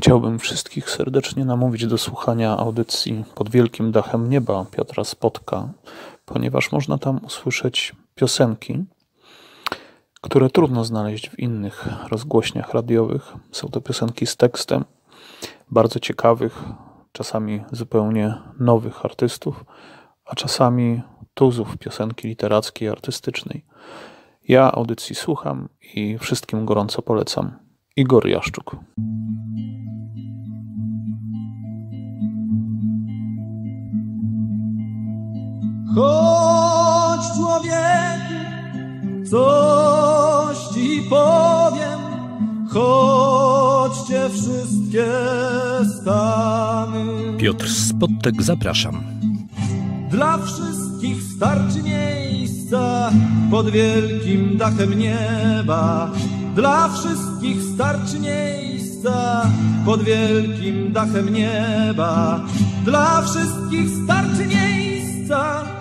Chciałbym wszystkich serdecznie namówić do słuchania audycji pod wielkim dachem nieba Piotra Spotka, ponieważ można tam usłyszeć piosenki, które trudno znaleźć w innych rozgłośniach radiowych. Są to piosenki z tekstem bardzo ciekawych, czasami zupełnie nowych artystów, a czasami tuzów piosenki literackiej, artystycznej. Ja audycji słucham i wszystkim gorąco polecam. Igor Jaszczuk. Chodź człowieku, coś ci powiem, chodźcie wszystkie stany. Piotr Spottek, zapraszam. Dla wszystkich starczy miejsca pod wielkim dachem nieba. Dla wszystkich starczy miejsca pod wielkim dachem nieba. Dla wszystkich starczy miejsca.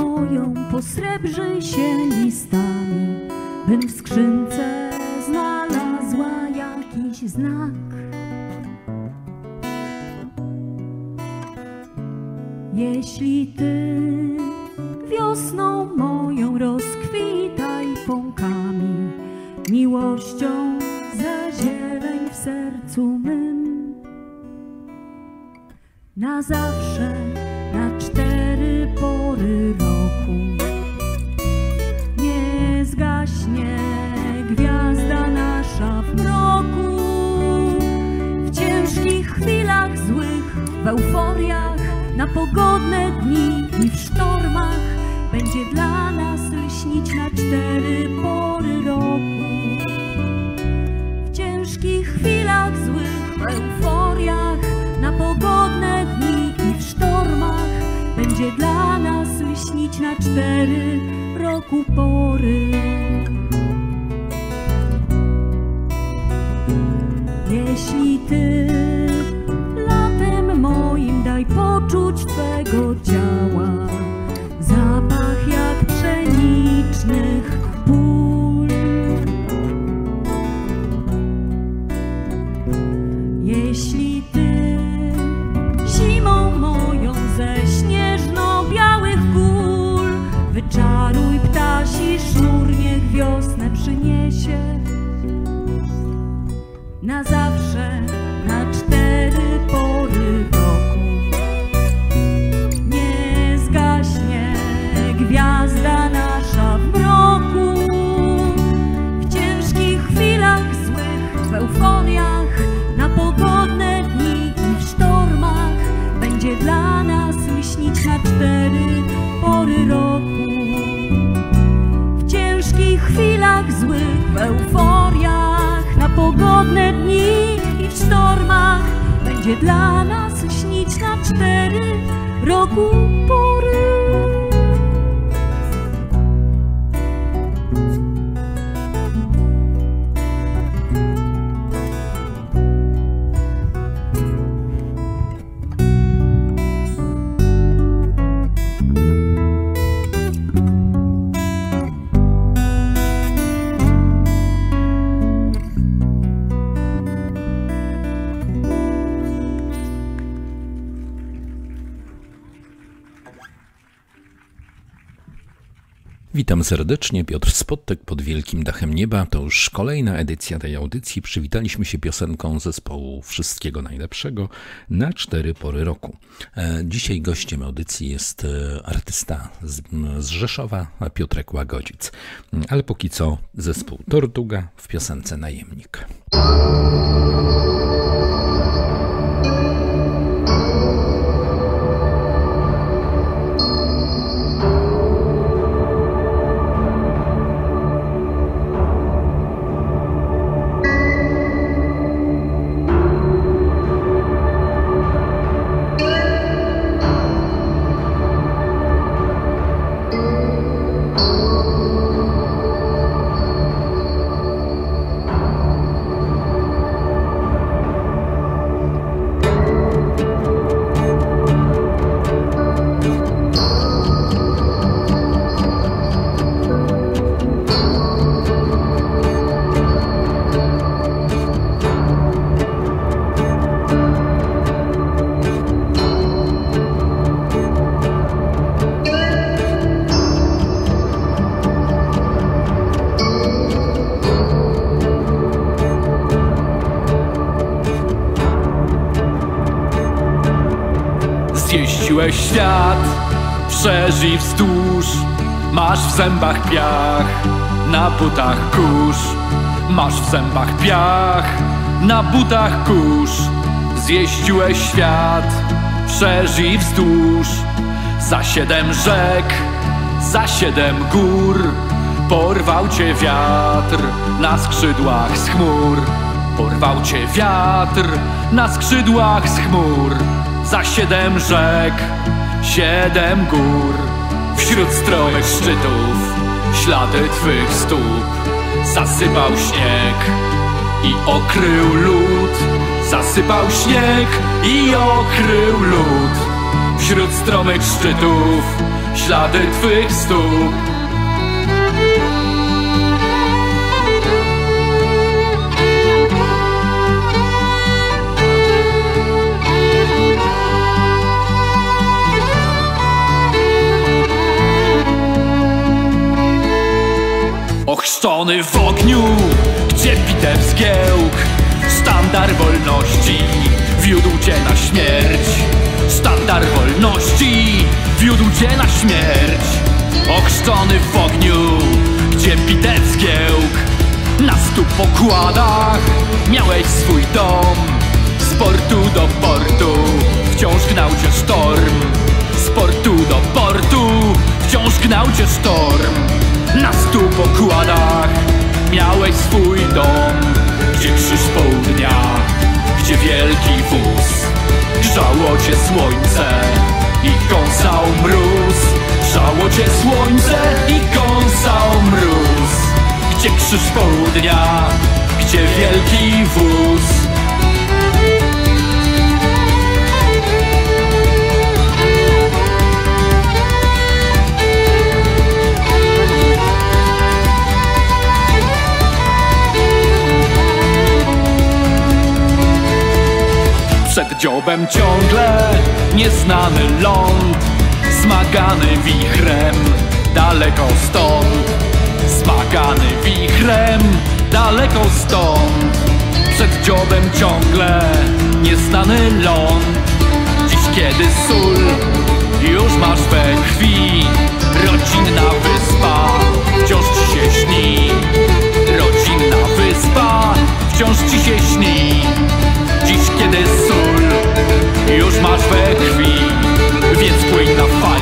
Moją posrebrzy się listami, bym w skrzynce znalazła jakiś znak. Jeśli ty wiosną moją rozkwitaj pąkami, miłością za zieleń w sercu mym. Na zawsze, na cztery pory roku nie zgaśnie gwiazda nasza w mroku. W ciężkich chwilach złych, w euforiach, na pogodne dni i w sztormach będzie dla nas lśnić na cztery pory roku. W ciężkich chwilach złych, w euforiach, na pogodne będzie dla nas lśnić na cztery roku pory. Jeśli ty latem moim daj poczuć twego ciała, zapach jak pszenicznych wiosnę przyniesie. Na zawsze, chwilach złych, w euforiach, na pogodne dni i w sztormach będzie dla nas śnić na cztery roku pory. Witam serdecznie, Piotr Spottek pod wielkim dachem nieba. To już kolejna edycja tej audycji. Przywitaliśmy się piosenką zespołu Wszystkiego Najlepszego na cztery pory roku. E, Dzisiaj gościem audycji jest e, artysta z, Rzeszowa, Piotrek Łagodzic. Ale póki co zespół Tortuga w piosence Najemnik. Zjeździłeś świat, przeżyj wzdłuż. Za siedem rzek, za siedem gór Porwał cię wiatr na skrzydłach z chmur. Porwał cię wiatr na skrzydłach z chmur. Za siedem rzek, siedem gór Wśród stromych szczytów ślady twych stóp. Zasypał śnieg i okrył lód Zasypał śnieg i okrył lód. Wśród stromych szczytów ślady twych stóp. Ochrzczony w ogniu, gdzie bitew zgiełk Sztandar wolności wiódł cię na śmierć. Sztandar wolności wiódł cię na śmierć. Ochrzczony w ogniu, gdzie bitew zgiełk. Na stu pokładach miałeś swój dom. Z portu do portu wciąż gnał cię sztorm. Z portu do portu wciąż gnał cię sztorm. Na stu pokładach miałeś swój dom Gdzie krzyż południa, gdzie wielki wóz Grzało cię słońce i kąsał mróz. Grzało cię słońce i kąsał mróz. Gdzie krzyż południa, gdzie wielki wóz Dziobem ciągle nieznany ląd Smagany wichrem daleko stąd. Smagany wichrem daleko stąd. Przed dziobem ciągle nieznany ląd. Dziś kiedy sól już masz we krwi Rodzinna wyspa wciąż ci się śni. Rodzinna wyspa wciąż ci się śni Dziś kiedy sól już masz we krwi Więc płyń na fali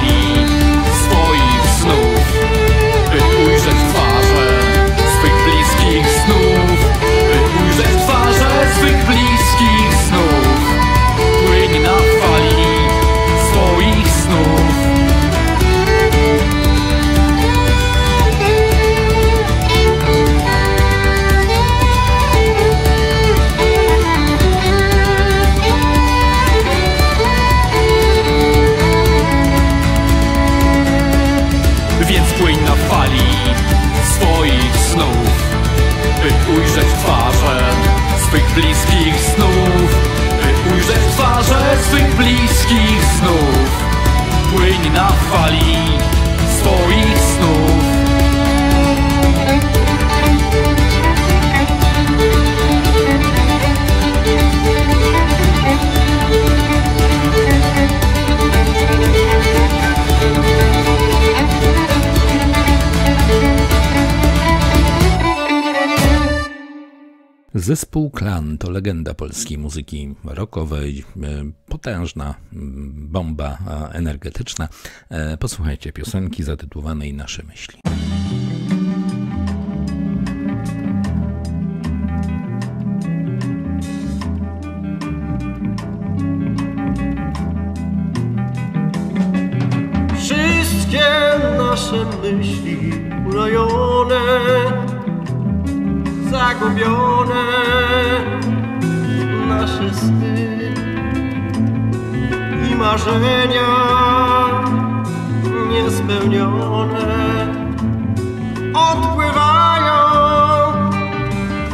na fali swoich snów. Zespół Klan to legenda polskiej muzyki rockowej, e, potężna mm, bomba energetyczna. E, Posłuchajcie piosenki zatytułowanej Nasze myśli. Wszystkie nasze myśli urojone, zagubione, nasze sny marzenia niespełnione. Odpływają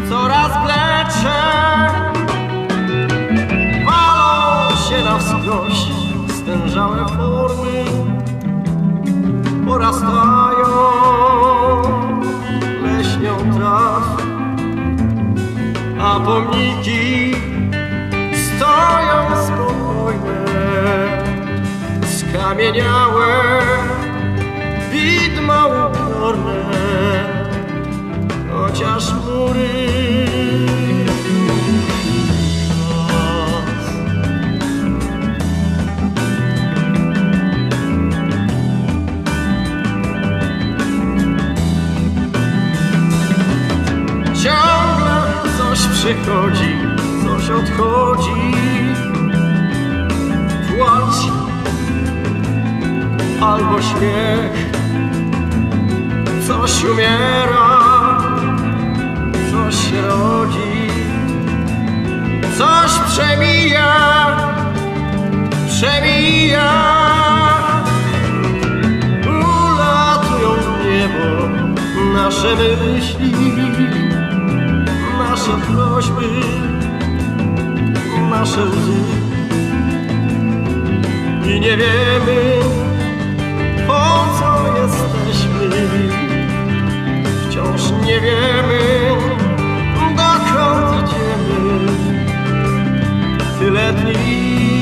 coraz blecze, walą się na wskroś stężałe formy porastają leśnią traw, a pomniki stoją spokojne, skamieniałe widma uporne, chociaż mury Ciągle coś przychodzi, coś odchodzi albo śmiech. Coś umiera, coś się rodzi Coś przemija, przemija. Ulatują w niebo nasze myśli nasze prośby, nasze łzy. I nie wiemy jesteśmy. Wciąż nie wiemy dokąd idziemy. Tyle dni.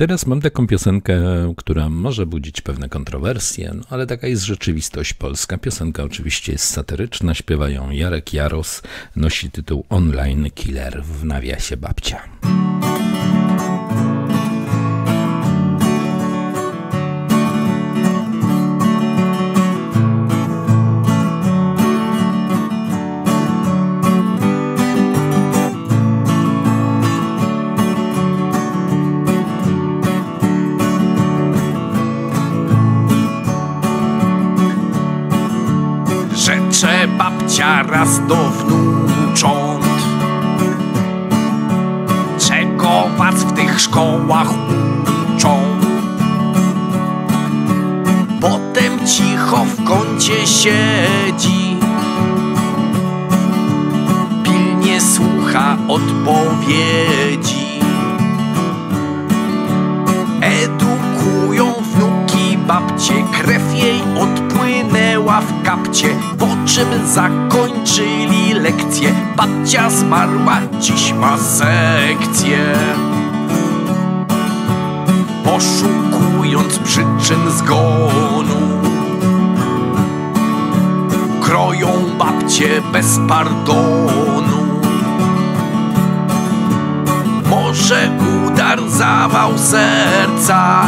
Teraz mam taką piosenkę, która może budzić pewne kontrowersje, no ale taka jest rzeczywistość polska. Piosenka oczywiście jest satyryczna, śpiewają Jarek Jaros, nosi tytuł Online Killer w nawiasie babcia. Babcia raz do zmarła, dziś ma sekcję. Poszukując przyczyn zgonu Kroją babcie bez pardonu. Może udar zawał serca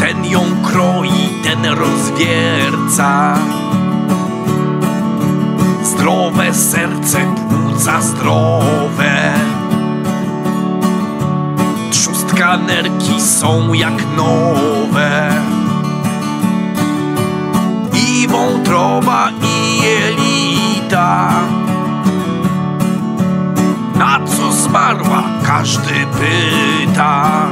Ten ją kroi, ten rozwierca Zdrowe serce, płuca zdrowe Trzustka nerki są jak nowe I wątroba i jelita. Na co zmarła, każdy pyta.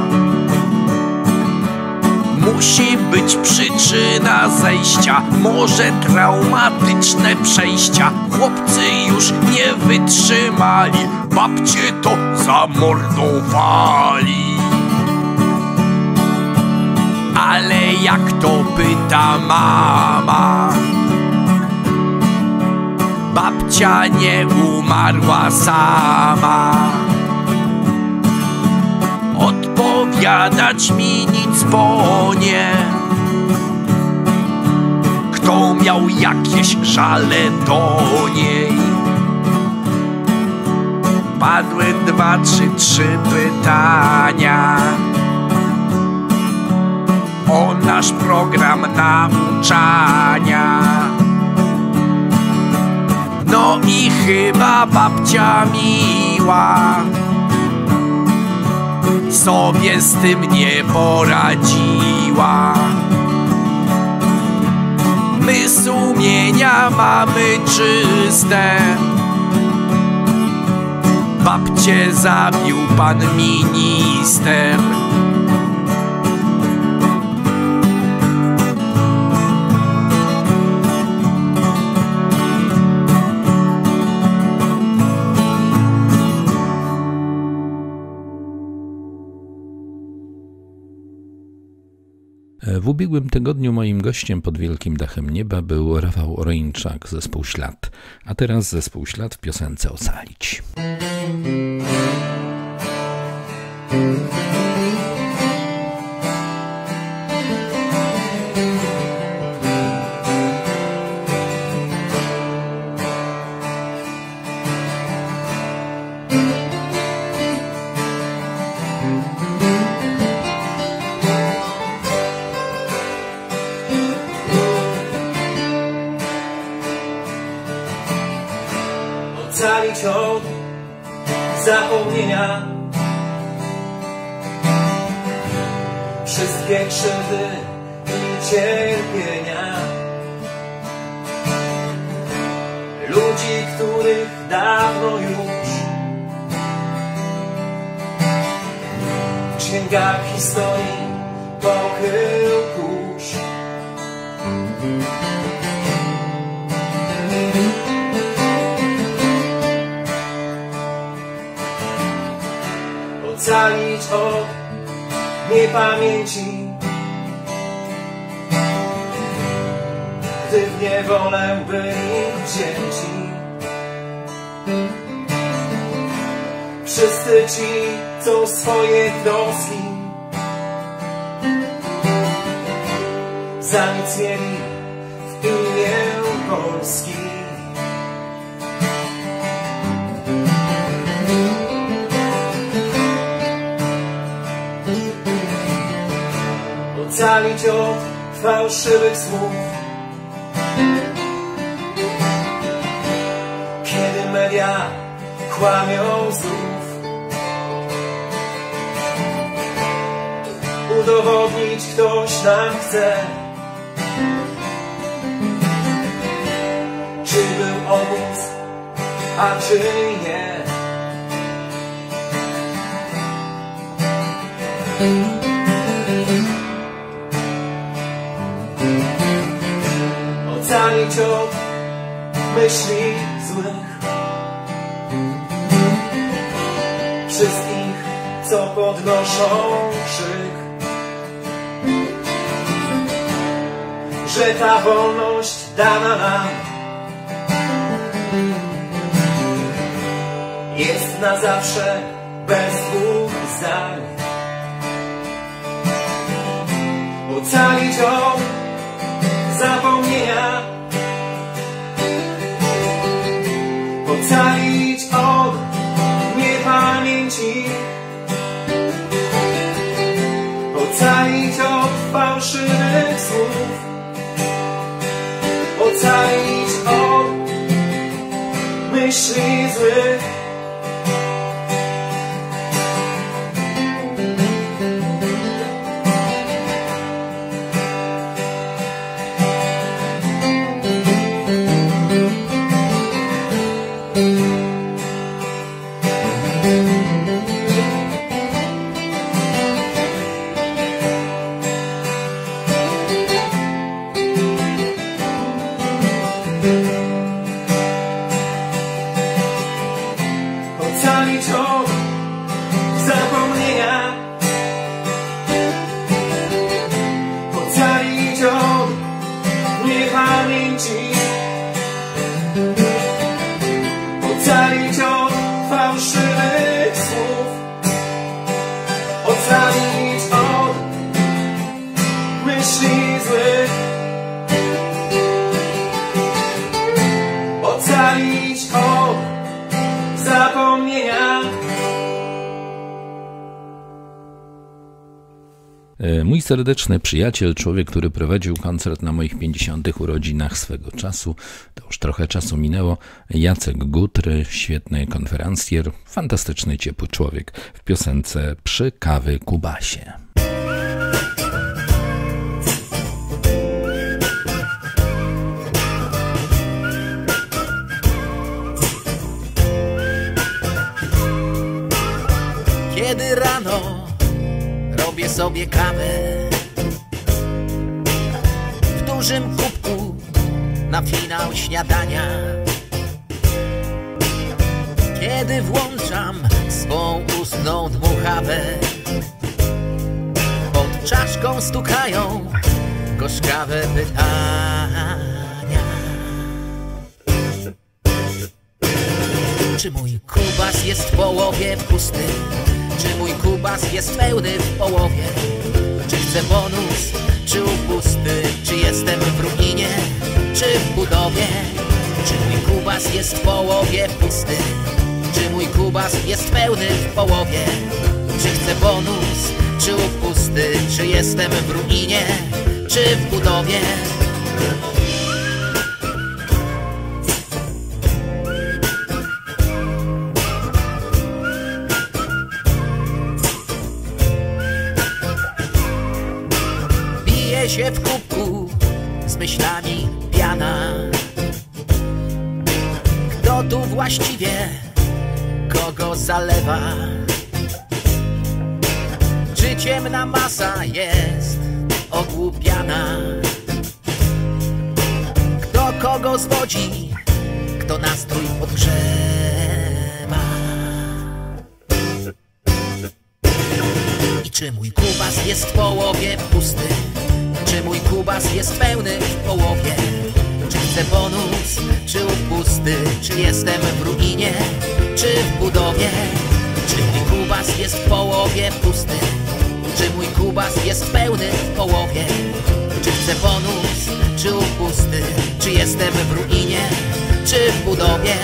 Musi być przyczyna zejścia, może traumatyczne przejścia. Chłopcy już nie wytrzymali, babcie to zamordowali. Ale jak to pyta mama, babcia nie umarła sama odpowiadać mi nic po nie. Kto miał jakieś żale do niej? Padły dwa czy trzy pytania o nasz program nauczania. No i chyba babcia miła sobie z tym nie poradziła. My sumienia mamy czyste. Babcie zabił pan minister. Ubiegłym tygodniu moim gościem pod wielkim dachem nieba był Rafał Oreńczak, zespół Ślad, a teraz zespół Ślad w piosence ocalić krzywdy i cierpienia ludzi, których dawno już w księgach historii pokrył kurz. ocalić od niepamięci. Gdy w niewolę byli wzięci. Wszyscy ci, co swoje troski za nic mieli w imię Polski. ocalić od fałszywych słów. Kłamią znów, udowodnić ktoś nam chce, czy był obóz, a czy nie. ocalić od myśli podnoszą krzyk. Że ta wolność dana nam jest na zawsze bez dwóch zdań. Ocalić od zapomnienia Ocalić fałszywych słów. Ocalić od myśli złych serdeczny przyjaciel, człowiek, który prowadził koncert na moich 50. urodzinach swego czasu, to już trochę czasu minęło, Jacek Gutry, świetny konferencjer, fantastyczny, ciepły człowiek w piosence Przy kawy Kubasie. Sobie kawę. W dużym kubku na finał śniadania. Kiedy włączam swą ustną dmuchawę Pod czaszką stukają gorzkawe pytania Czy mój kubas jest w połowie pusty? Czy mój kubas jest pełny w połowie? Czy chcę bonus, czy upusty? Czy jestem w ruinie, czy w budowie? Czy mój kubas jest w połowie pusty? Czy mój kubas jest pełny w połowie? Czy chcę bonus, czy upusty? Czy jestem w ruinie, czy w budowie? Się w kubku z myślami piana Kto tu właściwie kogo zalewa? Czy ciemna masa jest ogłupiana? Kto kogo zwodzi? Kto nastrój podgrzewa? I czy mój kubas jest w połowie pusty? Czy mój kubas jest pełny w połowie? Czy chcę bonus, czy upusty? Czy jestem w ruinie, czy w budowie? Czy mój kubas jest w połowie pusty? Czy mój kubas jest pełny w połowie? Czy chcę bonus, czy upusty? Czy jestem w ruinie, czy w budowie?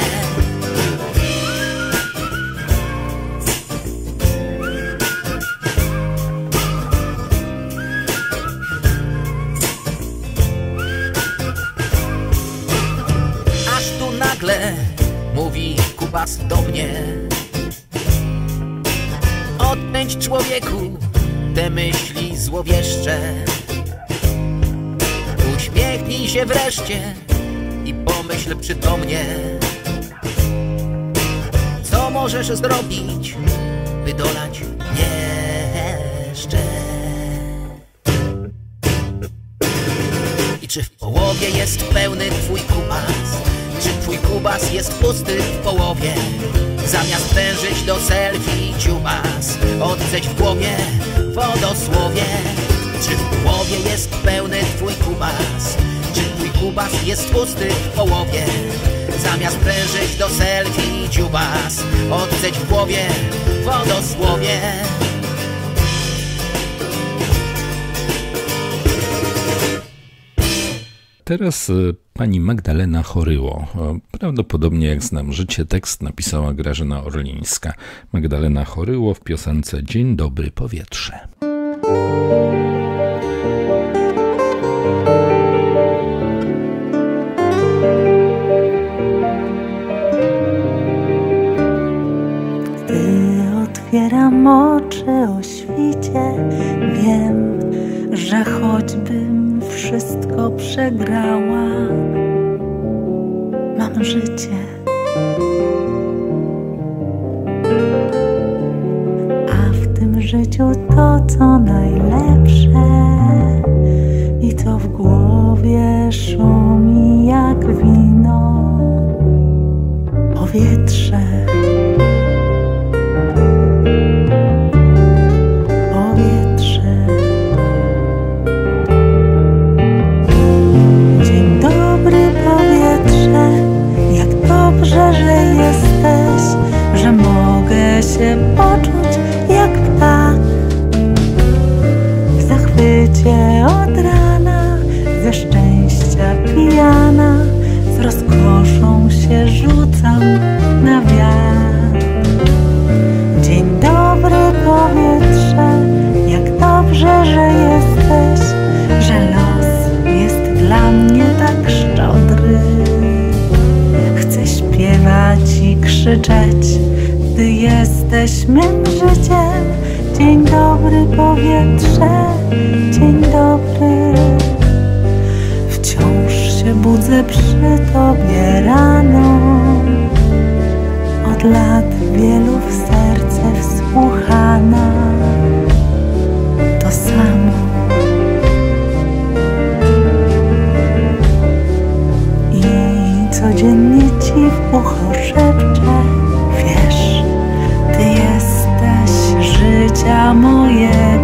Mnie Odpędź człowieku te myśli złowieszcze Uśmiechnij się wreszcie i pomyśl przytomnie Co możesz zrobić, by dolać jeszcze I czy w połowie jest pełny twój kubas? Czy twój kubas jest pusty w połowie? Prężyć do selfie ciubas Odceć w głowie wodosłowie Czy w połowie jest pełny twój kubas? Czy twój kubas jest pusty w połowie? Zamiast prężyć do selfie ciubas Odceć w głowie wodosłowie Teraz e, pani Magdalena Choryło. E, Prawdopodobnie jak znam życie, tekst napisała Grażyna Orlińska. Magdalena Choryło w piosence Dzień dobry powietrze. Otwieram oczy o świcie, wiem, że choćbym wszystko przegrała, mam życie. A w tym życiu to, co najlepsze, i to w głowie szumi jak wino, powietrze. Mym życiem. Dzień dobry powietrze, dzień dobry. Wciąż się budzę przy tobie rano. Od lat wielu w serce wsłuchana. To samo. I codziennie ci w ucho szepczę, życia mojego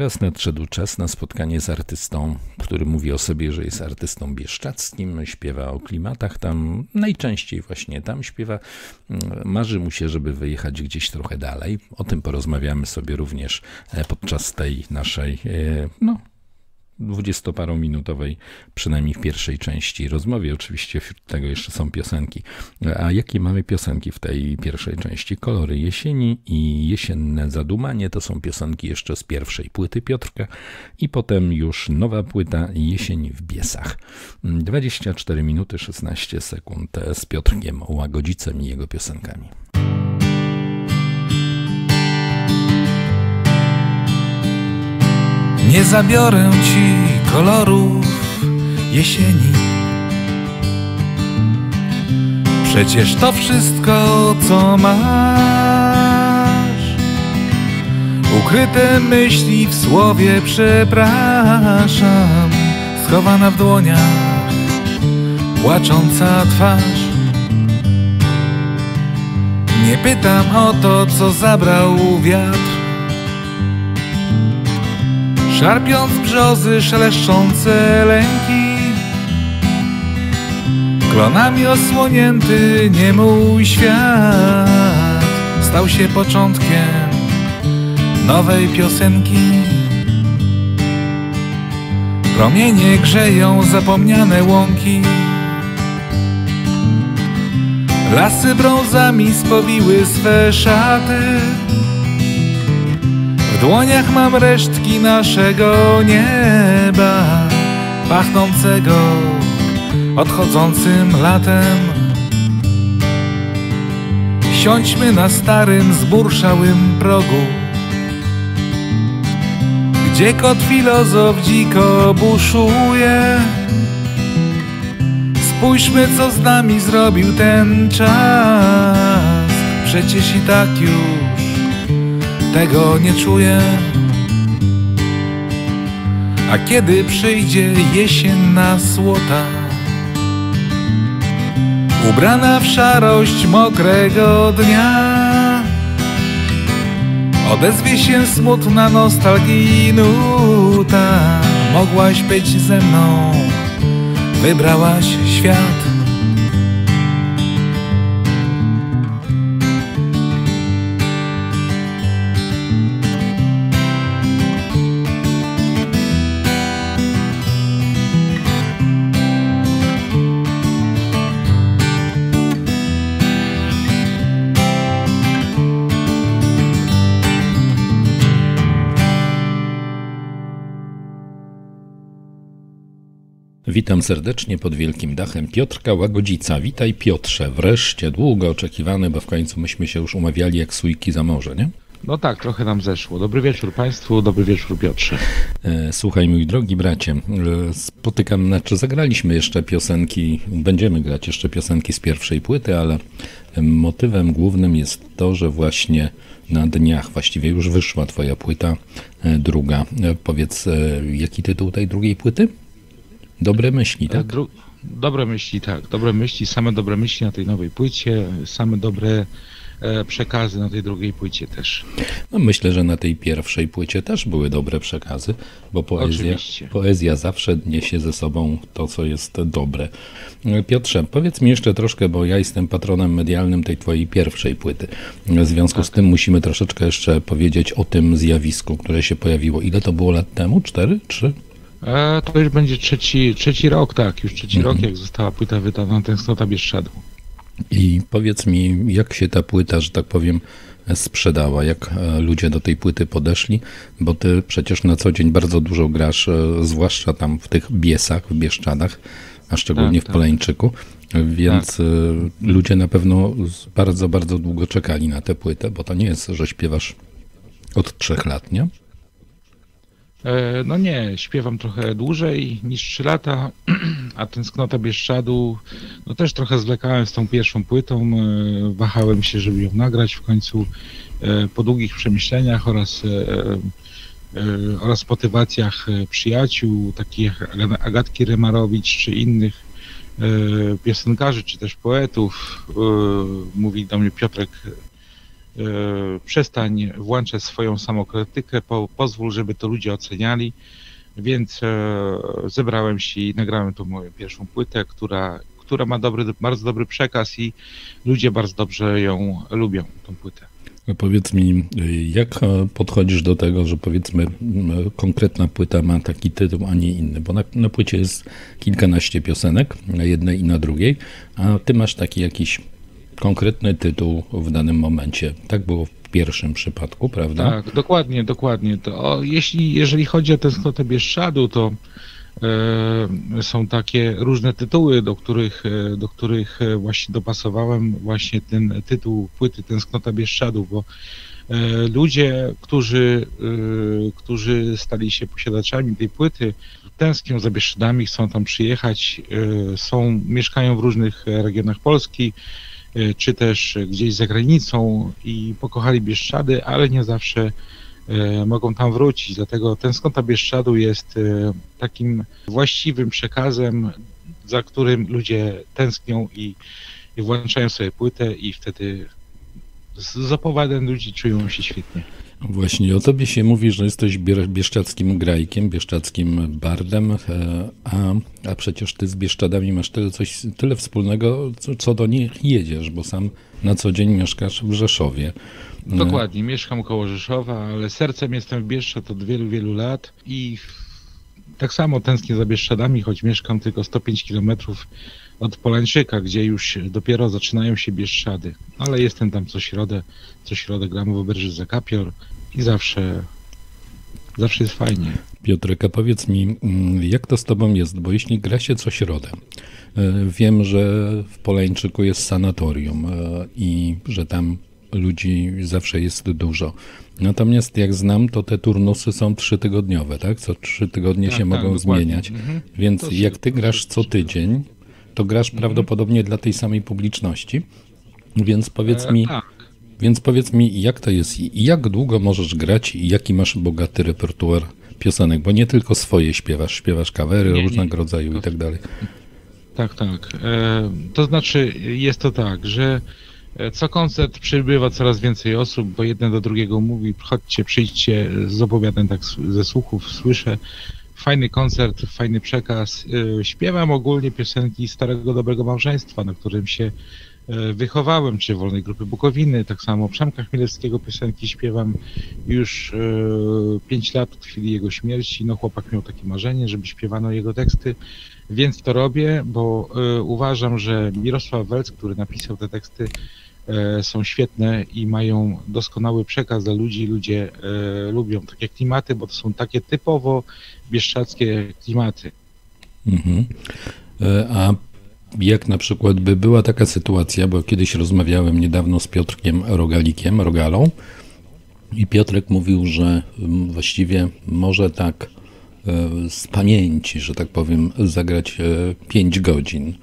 teraz nadszedł czas na spotkanie z artystą, który mówi o sobie, że jest artystą bieszczackim, śpiewa o klimatach tam, najczęściej właśnie tam śpiewa. Marzy mu się, żeby wyjechać gdzieś trochę dalej. O tym porozmawiamy sobie również e, podczas tej naszej, e, no, dwudziestoparominutowej, przynajmniej w pierwszej części rozmowy. Oczywiście wśród tego jeszcze są piosenki. A jakie mamy piosenki w tej pierwszej części? Kolory jesieni i jesienne zadumanie to są piosenki jeszcze z pierwszej płyty Piotrka i potem już nowa płyta Jesień w Biesach. 24 minuty 16 sekund z Piotrkiem Łagodzicem i jego piosenkami. Nie zabiorę ci kolorów jesieni. Przecież to wszystko, co masz. Ukryte myśli w słowie przepraszam, schowana w dłoniach, płacząca twarz. Nie pytam o to, co zabrał wiatr. Szarpiąc brzozy szeleszczące lęki Klonami osłonięty nie mój świat Stał się początkiem nowej piosenki. Promienie grzeją zapomniane łąki. Lasy brązami spowiły swe szaty w dłoniach mam resztki naszego nieba, pachnącego odchodzącym latem. Siądźmy na starym, zburszałym progu, gdzie kot filozof dziko buszuje. Spójrzmy, co z nami zrobił ten czas, przecież i tak już tego nie czuję. A kiedy przyjdzie jesienna słota, ubrana w szarość mokrego dnia, odezwie się smutna nostalgii nuta. Mogłaś być ze mną, wybrałaś świat. Witam serdecznie pod wielkim dachem Piotrka Łagodzica. Witaj Piotrze, wreszcie długo oczekiwany, bo w końcu myśmy się już umawiali jak sójki za morze, nie? No tak, trochę nam zeszło. Dobry wieczór Państwu, dobry wieczór Piotrze. E, Słuchaj, mój drogi bracie, e, spotykam, znaczy zagraliśmy jeszcze piosenki, będziemy grać jeszcze piosenki z pierwszej płyty, ale motywem głównym jest to, że właśnie na dniach właściwie już wyszła twoja płyta e, druga. Powiedz, jaki tytuł tej drugiej płyty? Dobre myśli, tak? Dru- dobre myśli, tak. Dobre myśli, same dobre myśli na tej nowej płycie, same dobre e, przekazy na tej drugiej płycie też. No myślę, że na tej pierwszej płycie też były dobre przekazy, bo poezja, Oczywiście. poezja zawsze niesie ze sobą to, co jest dobre. Piotrze, powiedz mi jeszcze troszkę, bo ja jestem patronem medialnym tej twojej pierwszej płyty. W związku z tym musimy troszeczkę jeszcze powiedzieć o tym zjawisku, które się pojawiło. Ile to było lat temu? Cztery? Trzy? E, to już będzie trzeci, trzeci rok, tak, już trzeci rok, jak została płyta wydana Tęsknota Bieszczadu. I powiedz mi, jak się ta płyta, że tak powiem, sprzedała, jak e, ludzie do tej płyty podeszli, bo ty przecież na co dzień bardzo dużo grasz, e, zwłaszcza tam w tych biesach, w Bieszczadach, a szczególnie Tak, w tak. Poleńczyku, więc e, ludzie na pewno bardzo, bardzo długo czekali na tę płytę, bo to nie jest, że śpiewasz od trzech lat, nie? E, no nie, śpiewam trochę dłużej niż 3 lata, a Tęsknota Bieszczadu, no też trochę zwlekałem z tą pierwszą płytą, e, wahałem się, żeby ją nagrać w końcu e, po długich przemyśleniach oraz, oraz motywacjach przyjaciół, takich jak Aga- Agatki Rymarowicz czy innych piosenkarzy, czy też poetów. Mówi do mnie Piotrek, przestań włączać swoją samokrytykę, po, pozwól, żeby to ludzie oceniali. Więc e, zebrałem się i nagrałem tą moją pierwszą płytę, która, która ma dobry, bardzo dobry przekaz i ludzie bardzo dobrze ją lubią, tą płytę. Powiedz mi, jak e, podchodzisz do tego, że powiedzmy konkretna płyta ma taki tytuł, a nie inny? Bo na, na płycie jest kilkanaście piosenek, na jednej i na drugiej, a ty masz taki jakiś konkretny tytuł w danym momencie. Tak było w pierwszym przypadku, prawda? Tak, dokładnie, dokładnie. To, o, jeśli, jeżeli chodzi o tęsknotę Bieszczadu, to e, są takie różne tytuły, do których, e, do których e, właśnie dopasowałem właśnie ten tytuł płyty Tęsknota Bieszczadu, bo ludzie, którzy, którzy stali się posiadaczami tej płyty, tęsknią za Bieszczadami, chcą tam przyjechać, są, mieszkają w różnych regionach Polski, czy też gdzieś za granicą i pokochali Bieszczady, ale nie zawsze e, mogą tam wrócić. Dlatego tęsknota Bieszczadu jest e, takim właściwym przekazem, za którym ludzie tęsknią i, i włączają sobie płytę i wtedy z, z opowiadań ludzi czują się świetnie. Właśnie o tobie się mówi, że jesteś bieszczadzkim grajkiem, bieszczadzkim bardem, e, a, a przecież ty z Bieszczadami masz tyle, coś, tyle wspólnego, co, co do nich jedziesz, bo sam na co dzień mieszkasz w Rzeszowie. E, Dokładnie, mieszkam koło Rzeszowa, ale sercem jestem w Bieszczad od wielu, wielu lat i tak samo tęsknię za Bieszczadami, choć mieszkam tylko 105 km od Polańczyka, gdzie już dopiero zaczynają się Bieszczady. Ale jestem tam co środę, co środę gram w Oberży Zakapior i zawsze, zawsze jest fajnie. Piotrek, a powiedz mi, mm, jak to z tobą jest, bo jeśli gra się co środę, e, wiem, że w Poleńczyku jest sanatorium e, i że tam ludzi zawsze jest dużo. Natomiast jak znam, to te turnusy są trzytygodniowe, tak? Co trzy tygodnie Tak, się tak, mogą dokładnie. zmieniać. Mhm. Więc To jak ty grasz co tydzień, to grasz Mhm. prawdopodobnie dla tej samej publiczności. Więc powiedz E, mi, tak. Więc powiedz mi, jak to jest i jak długo możesz grać i jaki masz bogaty repertuar piosenek, bo nie tylko swoje śpiewasz, śpiewasz kawery Nie, nie. różnego rodzaju i tak dalej. Tak, tak. E, to znaczy, jest to tak, że e, co koncert przybywa coraz więcej osób, bo jeden do drugiego mówi, chodźcie, przyjdźcie, z opowiadań tak ze słuchów słyszę, fajny koncert, fajny przekaz. E, śpiewam ogólnie piosenki Starego Dobrego Małżeństwa, na którym się wychowałem, czy Wolnej Grupy Bukowiny, tak samo Przemka Chmielewskiego piosenki śpiewam już e, 5 lat od chwili jego śmierci. No chłopak miał takie marzenie, żeby śpiewano jego teksty, więc to robię, bo e, uważam, że Mirosław Welc, który napisał te teksty, e, są świetne i mają doskonały przekaz dla ludzi. Ludzie e, lubią takie klimaty, bo to są takie typowo bieszczackie klimaty. Mhm. E, a jak na przykład by była taka sytuacja, bo kiedyś rozmawiałem niedawno z Piotrkiem Rogalikiem, Rogalą, i Piotrek mówił, że mm, właściwie może tak e, z pamięci, że tak powiem, zagrać 5 godzin.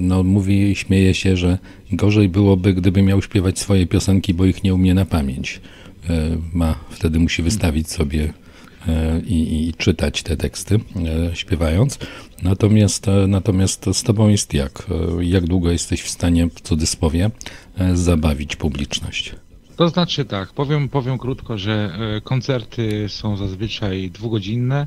No, mówi, śmieje się, że gorzej byłoby, gdyby miał śpiewać swoje piosenki, bo ich nie umie na pamięć. Ma, wtedy musi wystawić sobie E, i, i czytać te teksty e, śpiewając. Natomiast, e, natomiast z tobą jest jak? Jak długo jesteś w stanie, w cudzysłowie, zabawić publiczność? To znaczy tak, powiem, powiem krótko, że koncerty są zazwyczaj dwugodzinne.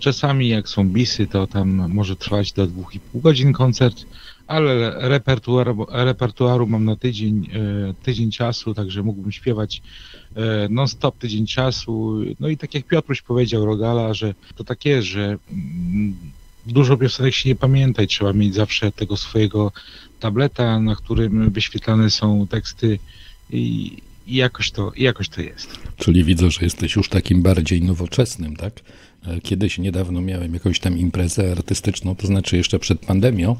Czasami jak są bisy, to tam może trwać do dwóch i pół godzin koncert, ale repertuaru, repertuaru mam na tydzień, tydzień czasu, także mógłbym śpiewać E, non-stop tydzień czasu. No i tak jak Piotruś powiedział, Rogala, że to tak jest, że mm, dużo piosenek się nie pamięta i trzeba mieć zawsze tego swojego tableta, na którym wyświetlane są teksty i, i jakoś, to, i jakoś to jest. Czyli widzę, że jesteś już takim bardziej nowoczesnym, tak? E, kiedyś niedawno miałem jakąś tam imprezę artystyczną, to znaczy jeszcze przed pandemią,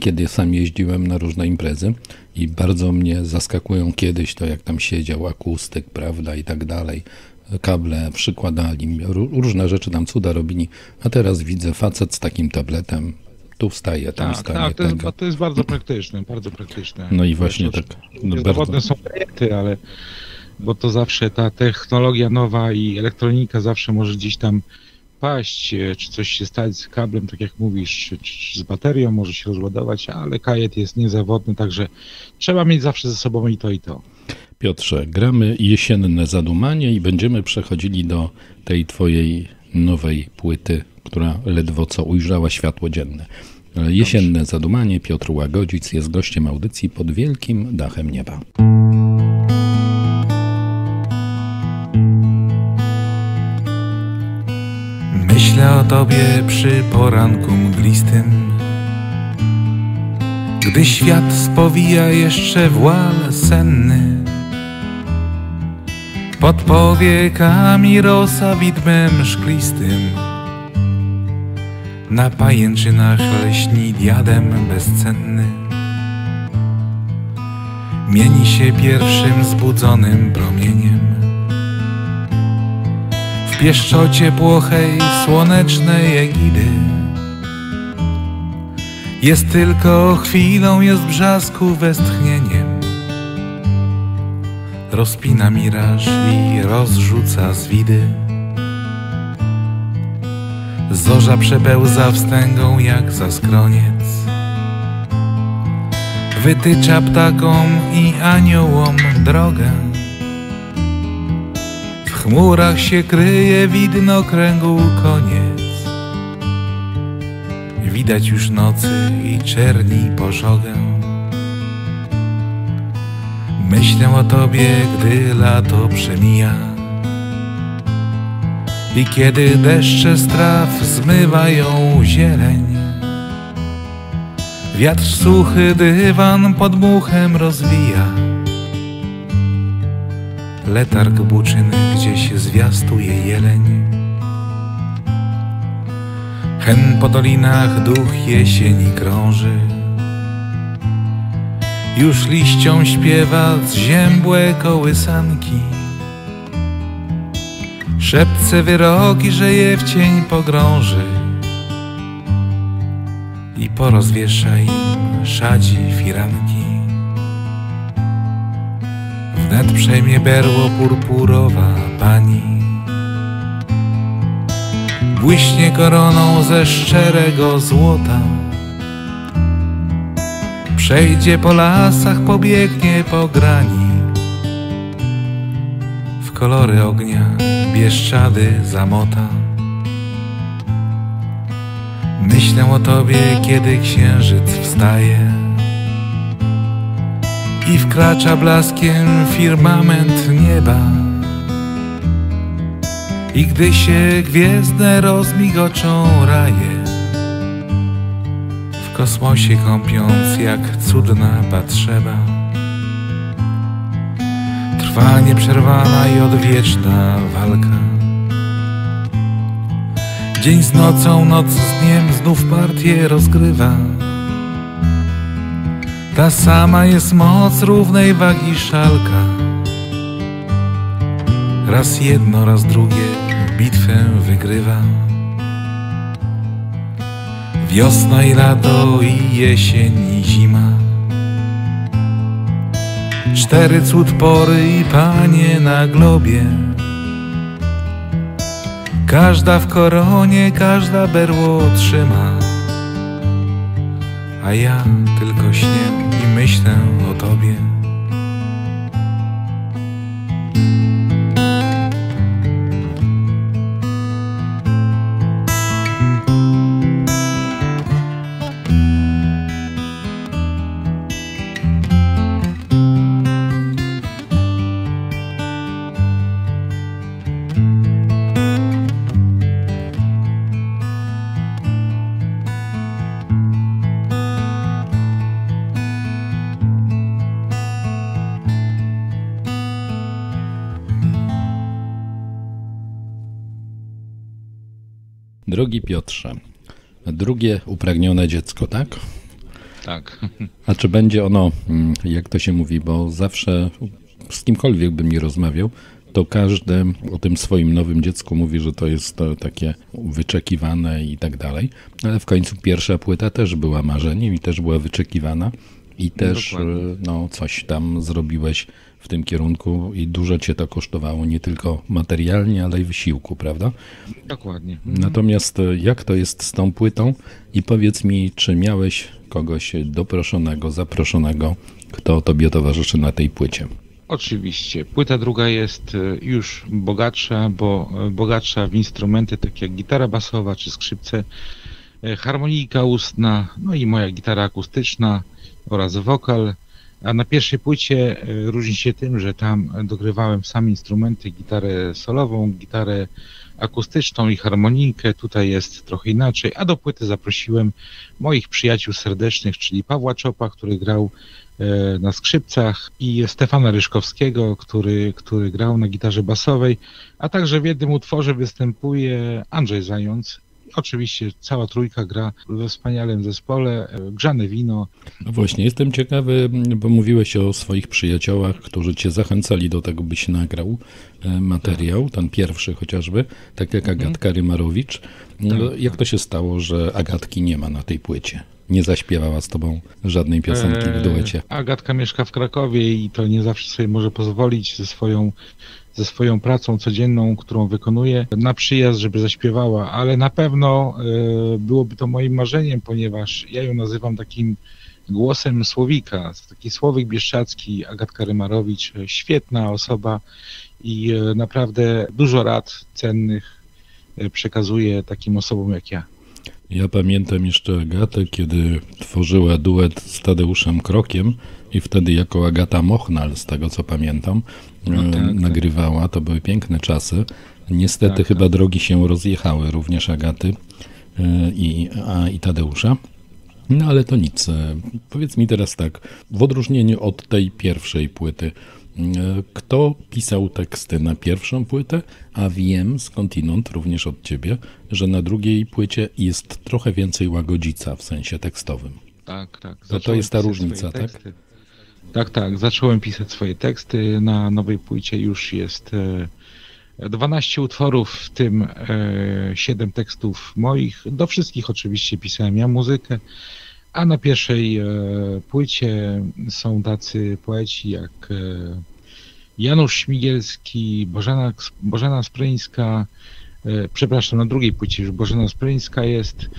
kiedy sam jeździłem na różne imprezy i bardzo mnie zaskakują kiedyś to, jak tam siedział akustyk, prawda, i tak dalej. Kable przykładali, różne rzeczy tam cuda robili, a teraz widzę facet z takim tabletem, tu wstaje, tam tak, wstaje. Tak, to jest, to jest, bardzo praktyczne, bardzo praktyczne. No i właśnie tak. No bardzo... są projekty, ale bo to zawsze ta technologia nowa i elektronika zawsze może gdzieś tam paść, e, czy coś się stać z kablem, tak jak mówisz, czy, czy z baterią może się rozładować, ale kajet jest niezawodny, także trzeba mieć zawsze ze sobą i to, i to. Piotrze, gramy jesienne zadumanie i będziemy przechodzili do tej twojej nowej płyty, która ledwo co ujrzała światło dzienne. Jesienne zadumanie, Piotr Łagodzic jest gościem audycji pod wielkim dachem nieba. Myślę o tobie przy poranku mglistym. Gdy świat spowija jeszcze włal senny Pod powiekami rosa widmem szklistym Na pajęczynach leśni diadem bezcenny Mieni się pierwszym zbudzonym promieniem pieszczocie płochej, słonecznej egidy. Jest tylko chwilą, jest brzasku westchnieniem. Rozpina miraż i rozrzuca zwidy. Zorza przepełza wstęgą jak za skroniec. Wytycza ptakom i aniołom drogę chmurach się kryje widno kręgu koniec. Widać już nocy i czerni pożogę. Myślę o tobie, gdy lato przemija. I kiedy deszcze straw zmywają zieleń, wiatr suchy dywan pod muchem rozwija letarg buczyny gdzieś zwiastuje jeleń. Hen po dolinach duch jesieni krąży. Już liścią śpiewa zziębłe kołysanki. Szepce wyroki, że je w cień pogrąży i porozwiesza im szadzi firanki. Wnet przejmie berło purpurowa pani. Błyśnie koroną ze szczerego złota. Przejdzie po lasach, pobiegnie po grani. W kolory ognia bieszczady zamota. Myślę o tobie, kiedy księżyc wstaje i wkracza blaskiem firmament nieba. I gdy się gwiezdne rozmigoczą raje, w kosmosie kąpiąc jak cudna patrzeba, trwa nieprzerwana i odwieczna walka. Dzień z nocą, noc z dniem znów partię rozgrywa Ta sama jest moc równej wagi szalka. Raz jedno, raz drugie bitwę wygrywa. Wiosna i lato i jesień i zima. Cztery cud pory i panie na globie. Każda w koronie, każda berło trzyma A ja tylko śnię i myślę o tobie Drogi Piotrze, drugie upragnione dziecko, tak? Tak. A czy będzie ono, mm, jak to się mówi, bo zawsze z kimkolwiek bym nie rozmawiał, to każdy o tym swoim nowym dziecku mówi, że to jest to takie wyczekiwane i tak dalej, ale w końcu pierwsza płyta też była marzeniem i też była wyczekiwana i też e, no, coś tam zrobiłeś w tym kierunku i dużo cię to kosztowało, nie tylko materialnie, ale i wysiłku, prawda? Dokładnie. Natomiast e, jak to jest z tą płytą i powiedz mi, czy miałeś kogoś doproszonego, zaproszonego, kto tobie towarzyszy na tej płycie? Oczywiście. Płyta druga jest e, już bogatsza, bo e, bogatsza w instrumenty takie jak gitara basowa czy skrzypce, harmonijka ustna, no i moja gitara akustyczna oraz wokal. A na pierwszej płycie e, różni się tym, że tam dogrywałem sam instrumenty, gitarę solową, gitarę akustyczną i harmonijkę. Tutaj jest trochę inaczej. A do płyty zaprosiłem moich przyjaciół serdecznych, czyli Pawła Czopa, który grał e, na skrzypcach i Stefana Ryszkowskiego, który, który grał na gitarze basowej, a także w jednym utworze występuje Andrzej Zając. Oczywiście cała trójka gra we wspaniałym zespole, e, Grzane Wino. No właśnie, jestem ciekawy, bo mówiłeś o swoich przyjaciołach, którzy cię zachęcali do tego, byś nagrał e, materiał, ten pierwszy chociażby, tak jak Agatka Rymarowicz. No, Jak to się stało, że Agatki nie ma na tej płycie? Nie zaśpiewała z tobą żadnej piosenki w duecie. E, Agatka mieszka w Krakowie i to nie zawsze sobie może pozwolić ze swoją, ze swoją pracą codzienną, którą wykonuje, na przyjazd, żeby zaśpiewała, ale na pewno e, byłoby to moim marzeniem, ponieważ ja ją nazywam takim głosem Słowika, taki Słowik Bieszczacki, Agatka Rymarowicz, e, świetna osoba i e, naprawdę dużo rad cennych przekazuje takim osobom jak ja. Ja pamiętam jeszcze Agatę, kiedy tworzyła duet z Tadeuszem Krokiem i wtedy jako Agata Mochnal, z tego co pamiętam, No e, tak, tak. nagrywała. To były piękne czasy. Niestety Tak, chyba drogi się rozjechały, również Agaty e, i, a, i Tadeusza. No ale to nic. E, Powiedz mi teraz tak, w odróżnieniu od tej pierwszej płyty, e, kto pisał teksty na pierwszą płytę, a wiem skądinąd, również od ciebie, że na drugiej płycie jest trochę więcej łagodzica w sensie tekstowym. Tak, tak. To, to jest ta różnica, tak? teksty. Tak, tak. Zacząłem pisać swoje teksty. Na nowej płycie już jest e, 12 utworów, w tym e, 7 tekstów moich. Do wszystkich oczywiście pisałem ja muzykę. A na pierwszej e, płycie są tacy poeci jak e, Janusz Śmigielski, Bożena, Bożena Spryńska, e, przepraszam, na drugiej płycie już Bożena Spryńska jest,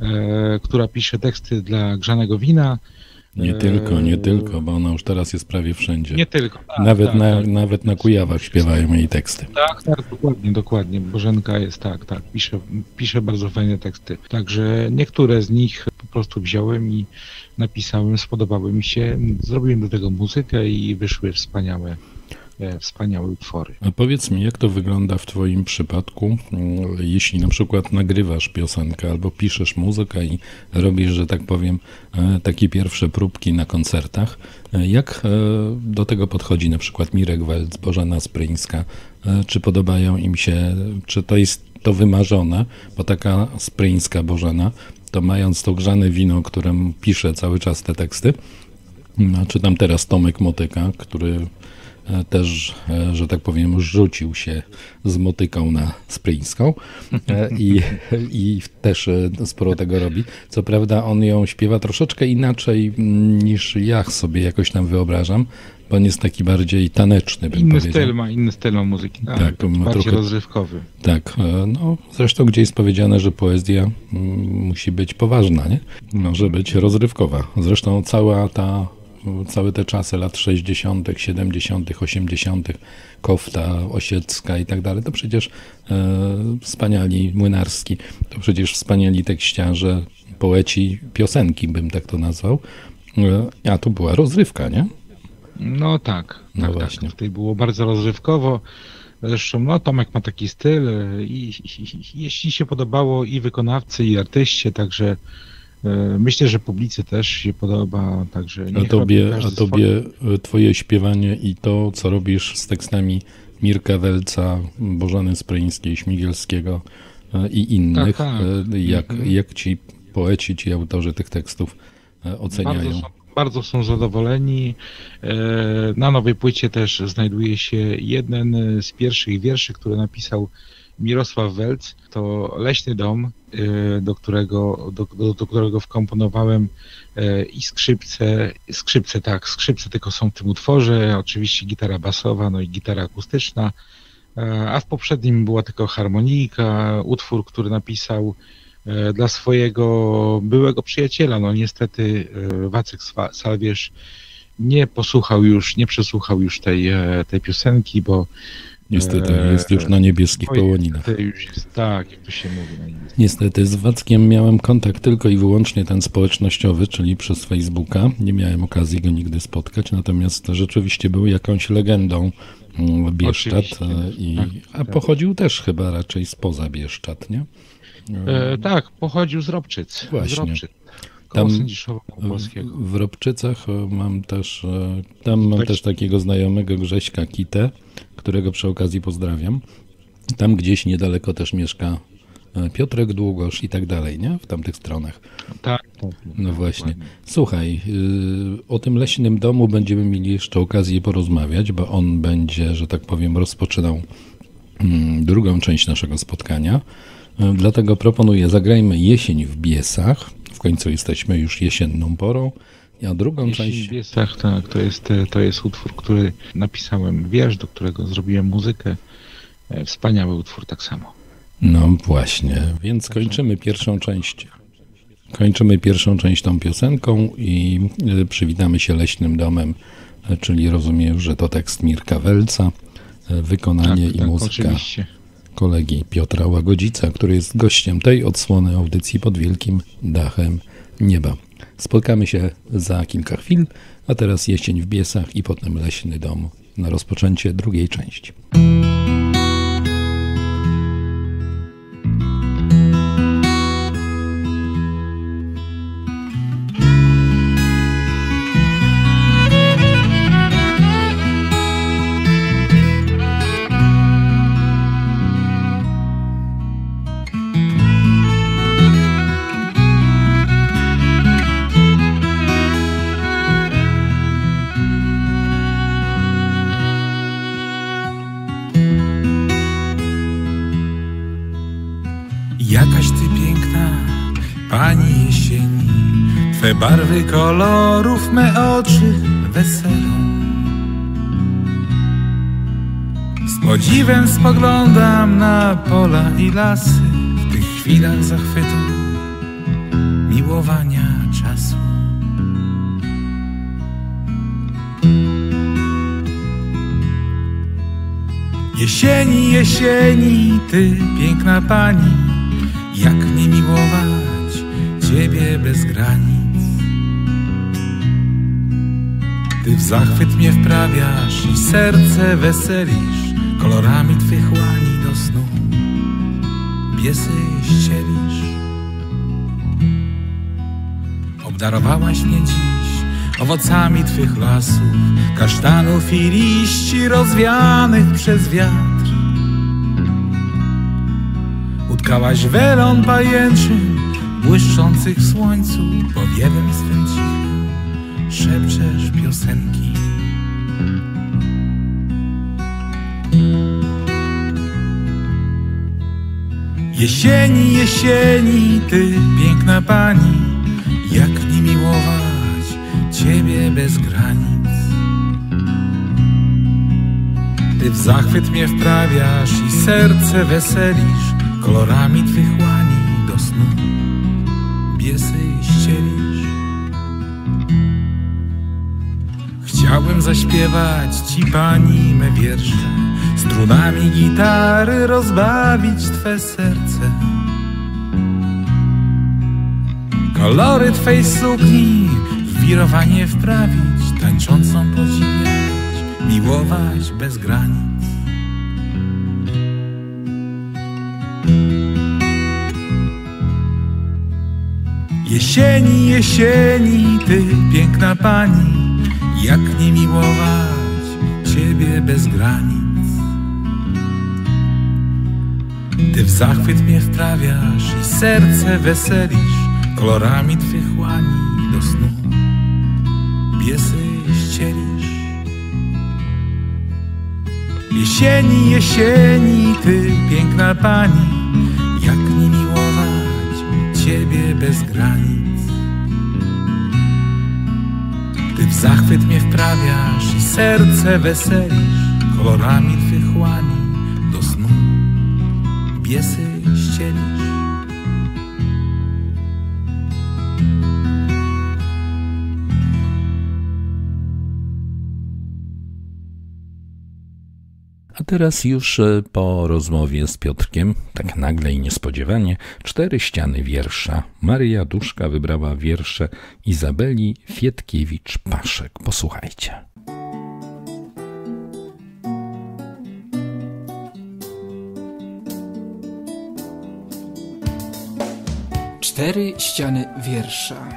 e, która pisze teksty dla Grzanego Wina. Nie E, tylko, nie tylko, bo ona już teraz jest prawie wszędzie. Nie tylko. Tak, nawet, tak, na, tak. nawet na Kujawach śpiewają jej teksty. Tak, tak, dokładnie, dokładnie. Bożenka jest tak, tak, pisze, pisze bardzo fajne teksty. Także niektóre z nich po prostu wziąłem i napisałem, spodobały mi się, zrobiłem do tego muzykę i wyszły wspaniałe, wspaniałe utwory. A powiedz mi, jak to wygląda w Twoim przypadku, mm, jeśli na przykład nagrywasz piosenkę albo piszesz muzykę i robisz, że tak powiem, e, takie pierwsze próbki na koncertach. E, Jak e, do tego podchodzi na przykład Mirek Welc, Bożena Spryńska? E, Czy podobają im się, czy to jest to wymarzone, bo taka spryńska Bożena, to mając to grzane wino, którym pisze cały czas te teksty, no, czytam teraz Tomek Motyka, który e, też, e, że tak powiem, rzucił się z motyką na spryńską e, i, i też sporo tego robi. Co prawda on ją śpiewa troszeczkę inaczej niż ja sobie jakoś tam wyobrażam, bo on jest taki bardziej taneczny, bym Inny powiedział. styl ma, inny styl ma muzyki. Tak, Tak, ma bardziej trochę- rozrywkowy. Tak, e, no zresztą gdzieś jest powiedziane, że poezja musi być poważna, nie? Może być rozrywkowa. Zresztą cała ta, całe te czasy lat 60., 70., 80., Kofta, Osiecka i tak dalej, to przecież e, wspaniali Młynarski, to przecież wspaniali tekściarze, poeci, piosenki bym tak to nazwał. E, a tu była rozrywka, nie? No tak, No tak, właśnie. tak. Tutaj było bardzo rozrywkowo. Zresztą no, Tomek ma taki styl e, i, i, i jeśli się podobało i wykonawcy, i artyście, także myślę, że publicy też się podoba, także A tobie, a tobie e, twoje śpiewanie i to, co robisz z tekstami Mirka Welca, Bożeny Spryńskiej, Śmigielskiego e, i innych, Tak, tak. e, jak, Mhm. jak ci poeci, ci autorzy tych tekstów e, oceniają? bardzo są zadowoleni. E, Na nowej płycie też znajduje się jeden z pierwszych wierszy, który napisał Mirosław Welc. To Leśny Dom, e, do którego, do, do, do którego wkomponowałem e, i skrzypce, skrzypce tak, skrzypce tylko są w tym utworze, oczywiście gitara basowa, no i gitara akustyczna, E, a w poprzednim była tylko harmonika, utwór, który napisał e, dla swojego byłego przyjaciela. No niestety Wacek Salwierz nie posłuchał już, nie przesłuchał już tej, tej piosenki, bo Niestety, e, jest już na niebieskich oj, połoninach. niestety Już jest, tak, jak to się mówi. niebieskich. Niestety, z Wackiem miałem kontakt tylko i wyłącznie ten społecznościowy, czyli przez Facebooka. Nie miałem okazji go nigdy spotkać, natomiast rzeczywiście był jakąś legendą mm, Bieszczad, e, i, tak, a tak. pochodził też chyba raczej spoza Bieszczad, nie? E, tak, pochodził z Robczyc. Właśnie. Z Robczyc. Koło Tam w, Robczycach e, mam też, e, tam mam też takiego znajomego Grześka Kitę, którego przy okazji pozdrawiam. Tam gdzieś niedaleko też mieszka e, Piotrek Długosz i tak dalej, nie? W tamtych stronach. Tak. No właśnie. Słuchaj, o tym leśnym domu będziemy mieli jeszcze okazję porozmawiać, bo on będzie, że tak powiem, rozpoczynał mm, drugą część naszego spotkania. Dlatego proponuję, zagrajmy jesień w Biesach. W końcu jesteśmy już jesienną porą. A drugą Jeśli część. w Biesach, tak, to jest, e, to jest utwór, który napisałem wiersz, do którego zrobiłem muzykę. E, Wspaniały utwór tak samo. No właśnie, więc kończymy pierwszą część. Kończymy pierwszą część tą piosenką i y, przywitamy się leśnym domem, czyli rozumiem, że to tekst Mirka Welca, wykonanie Tak, i tak, muzyka oczywiście. Kolegi Piotra Łagodzica, który jest gościem tej odsłony audycji pod wielkim dachem nieba. Spotkamy się za kilka chwil, a teraz jesień w Biesach i potem leśny dom na rozpoczęcie drugiej części. Barwy kolorów me oczy weselą. Z podziwem spoglądam na pola i lasy w tych chwilach zachwytu, miłowania czasu. Jesieni, jesieni, ty piękna pani, jak nie miłować ciebie bez granic. Ty w zachwyt mnie wprawiasz i serce weselisz kolorami twych łani do snu. Biesy ścielisz. Obdarowałaś mnie dziś owocami twych lasów, kasztanów i liści rozwianych przez wiatr. Tkałaś welon pajęczyn Błyszczących w słońcu Powiewem swym cichym Szepczesz piosenki Jesieni, jesieni, ty piękna pani, jak nie miłować ciebie bez granic. Ty w zachwyt mnie wprawiasz i serce weselisz kolorami twych łani do snu. Biesy ścielisz. Chciałbym zaśpiewać ci pani me wiersze. Strunami gitary rozbawić Twe serce. Kolory Twej sukni wirowanie wprawić Tańczącą podziwiać, miłować bez granic. Jesieni, jesieni, Ty piękna pani Jak nie miłować Ciebie bez granic Ty w zachwyt mnie wprawiasz i serce weselisz kolorami twych łani do snu. Biesy ścielisz. Jesieni, jesieni, ty piękna pani, jak nie miłować ciebie bez granic. Zachwyt mnie wprawiasz i serce weselisz kolorami twych łani do snu. Biesy teraz już e, po rozmowie z Piotrkiem, tak nagle i niespodziewanie, cztery ściany wiersza. Maria Duszka wybrała wiersze Izabeli Fietkiewicz-Paszek. Posłuchajcie. Cztery ściany wiersza.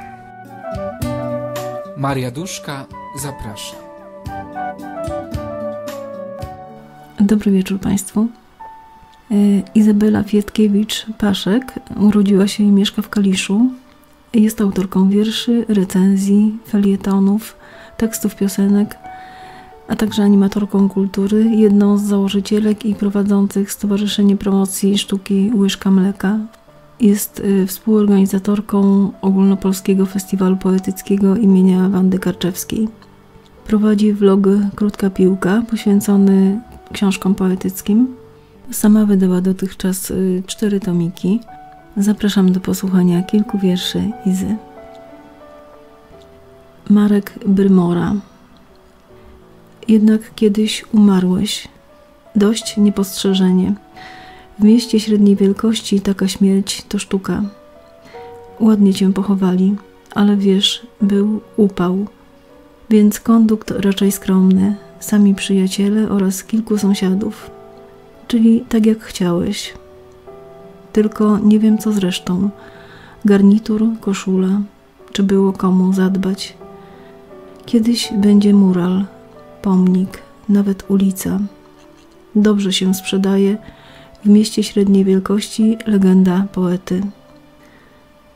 Maria Duszka zaprasza. Dobry wieczór Państwu. E, Izabela Fietkiewicz-Paszek urodziła się i mieszka w Kaliszu. Jest autorką wierszy, recenzji, felietonów, tekstów piosenek, a także animatorką kultury, jedną z założycielek i prowadzących Stowarzyszenie Promocji Sztuki Łyżka Mleka. Jest y, współorganizatorką Ogólnopolskiego Festiwalu Poetyckiego imienia Wandy Karczewskiej. Prowadzi vlog Krótka Piłka poświęcony książkom poetyckim. Sama wydała dotychczas y, cztery tomiki. Zapraszam do posłuchania kilku wierszy Izy. Marek Brymora Jednak kiedyś umarłeś. Dość niepostrzeżenie. W mieście średniej wielkości taka śmierć to sztuka. Ładnie cię pochowali, ale wiesz, był upał. Więc kondukt raczej skromny, sami przyjaciele oraz kilku sąsiadów. Czyli tak jak chciałeś. Tylko nie wiem co zresztą. Garnitur, koszula, czy było komu zadbać. Kiedyś będzie mural, pomnik, nawet ulica. Dobrze się sprzedaje w mieście średniej wielkości legenda poety.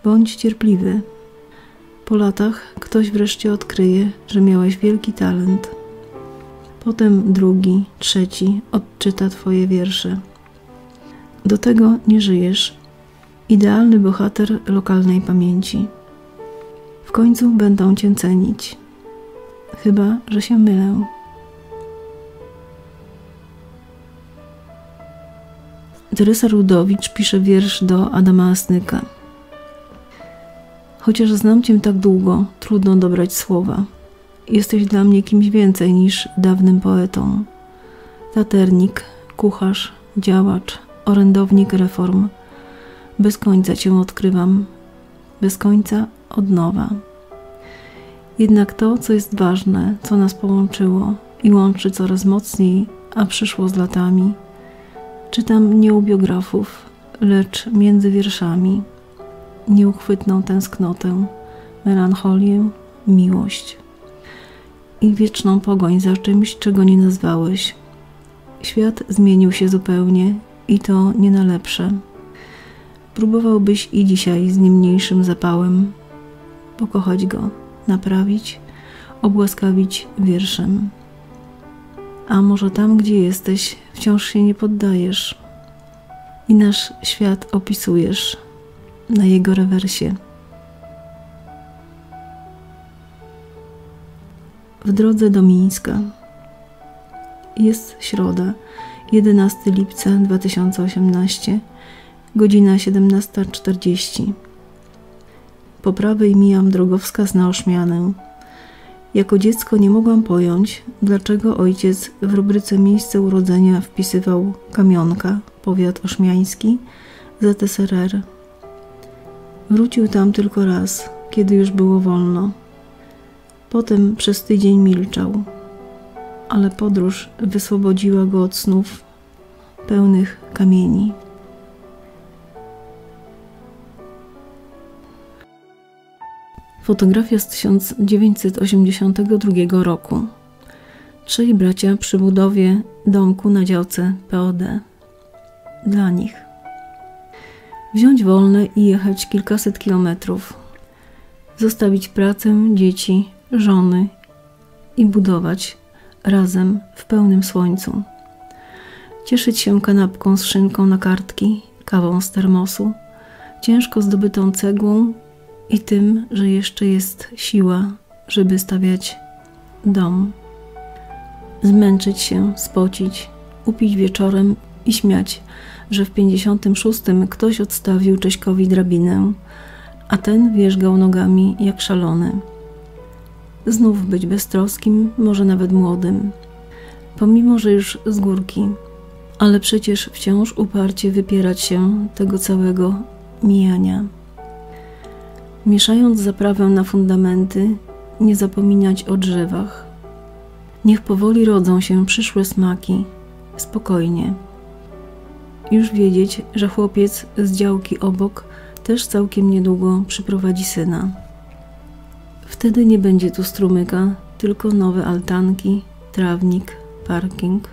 Bądź cierpliwy. Po latach ktoś wreszcie odkryje, że miałeś wielki talent. Potem drugi, trzeci odczyta twoje wiersze. Do tego nie żyjesz. Idealny bohater lokalnej pamięci. W końcu będą cię cenić. Chyba, że się mylę. Teresa Rudowicz pisze wiersz do Adama Asnyka. Chociaż znam cię tak długo, trudno dobrać słowa. Jesteś dla mnie kimś więcej niż dawnym poetą. Taternik, kucharz, działacz, orędownik reform. Bez końca cię odkrywam, bez końca od nowa. Jednak to, co jest ważne, co nas połączyło i łączy coraz mocniej, a przyszło z latami – Czytam nie u biografów, lecz między wierszami nieuchwytną tęsknotę, melancholię, miłość i wieczną pogoń za czymś, czego nie nazwałeś. Świat zmienił się zupełnie i to nie na lepsze. próbowałbyś i dzisiaj z niemniejszym zapałem pokochać go, naprawić, obłaskawić wierszem. A może tam, gdzie jesteś, wciąż się nie poddajesz i nasz świat opisujesz na jego rewersie. W drodze do Mińska. Jest środa, 11 lipca 2018, godzina 17.40. Po prawej mijam drogowskaz na oszmianę. Jako dziecko nie mogłam pojąć, dlaczego ojciec w rubryce miejsce urodzenia wpisywał Kamionka, powiat oszmiański, ZSRR. Wrócił tam tylko raz, kiedy już było wolno. Potem przez tydzień milczał, ale podróż wyswobodziła go od snów pełnych kamieni. Fotografia z 1982 roku. Trzej bracia przy budowie domku na działce POD. Dla nich. Wziąć wolne i jechać kilkaset kilometrów. Zostawić pracę, dzieci, żony i budować razem w pełnym słońcu. Cieszyć się kanapką z szynką na kartki, kawą z termosu, ciężko zdobytą cegłą i tym, że jeszcze jest siła, żeby stawiać dom. Zmęczyć się, spocić, upić wieczorem i śmiać, że w 56 ktoś odstawił Cześkowi drabinę, a ten wierzgał nogami jak szalony. Znów być beztroskim, może nawet młodym, pomimo że już z górki, ale przecież wciąż uparcie wypierać się tego całego mijania. Mieszając zaprawę na fundamenty, nie zapominać o drzewach. Niech powoli rodzą się przyszłe smaki, spokojnie. Już wiedzieć, że chłopiec z działki obok też całkiem niedługo przyprowadzi syna. Wtedy nie będzie tu strumyka, tylko nowe altanki, trawnik, parking.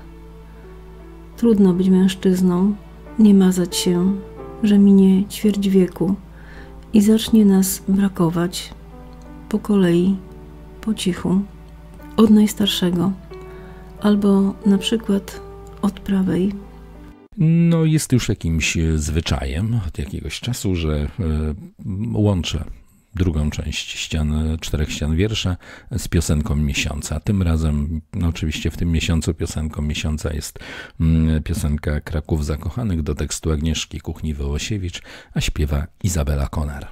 Trudno być mężczyzną, nie mazać się, że minie ćwierć wieku i zacznie nas brakować po kolei, po cichu, od najstarszego, albo na przykład od prawej. No, jest już jakimś zwyczajem od jakiegoś czasu, że e, łączę drugą część ścian, czterech ścian wiersza z piosenką miesiąca. Tym razem, no oczywiście w tym miesiącu piosenką miesiąca jest mm, piosenka Kraków Zakochanych do tekstu Agnieszki Kuchni-Wołosiewicz, a śpiewa Izabela Konar.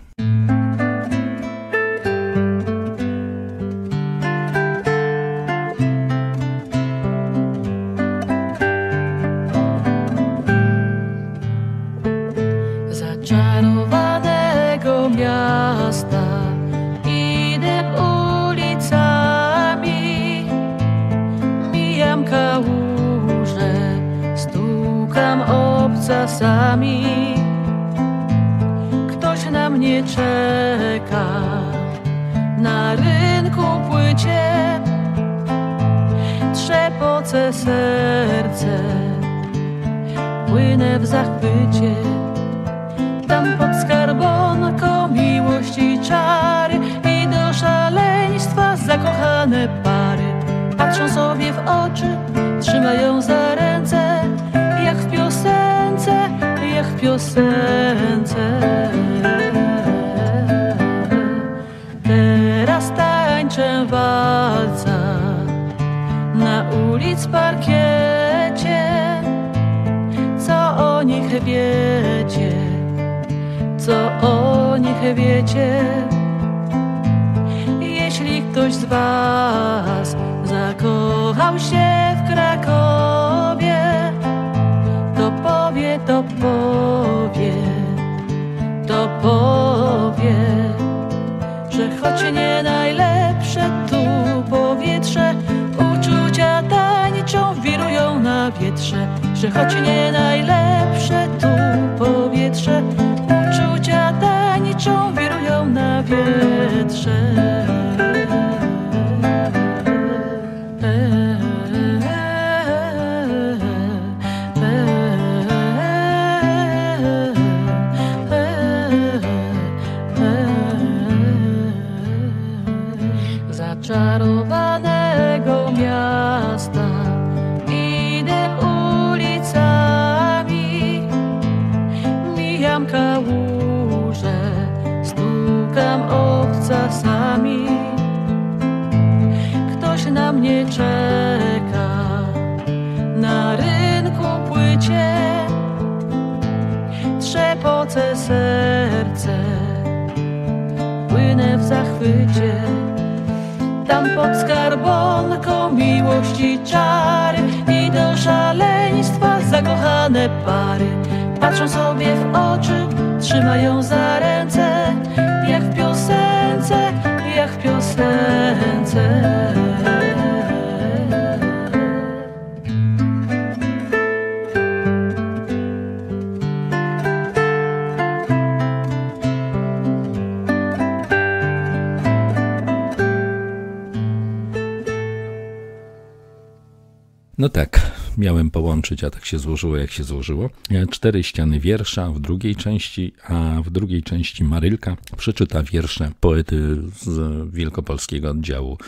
Połączyć, a tak się złożyło, jak się złożyło. E, Cztery ściany wiersza w drugiej części, a w drugiej części Marylka przeczyta wiersze poety z wielkopolskiego oddziału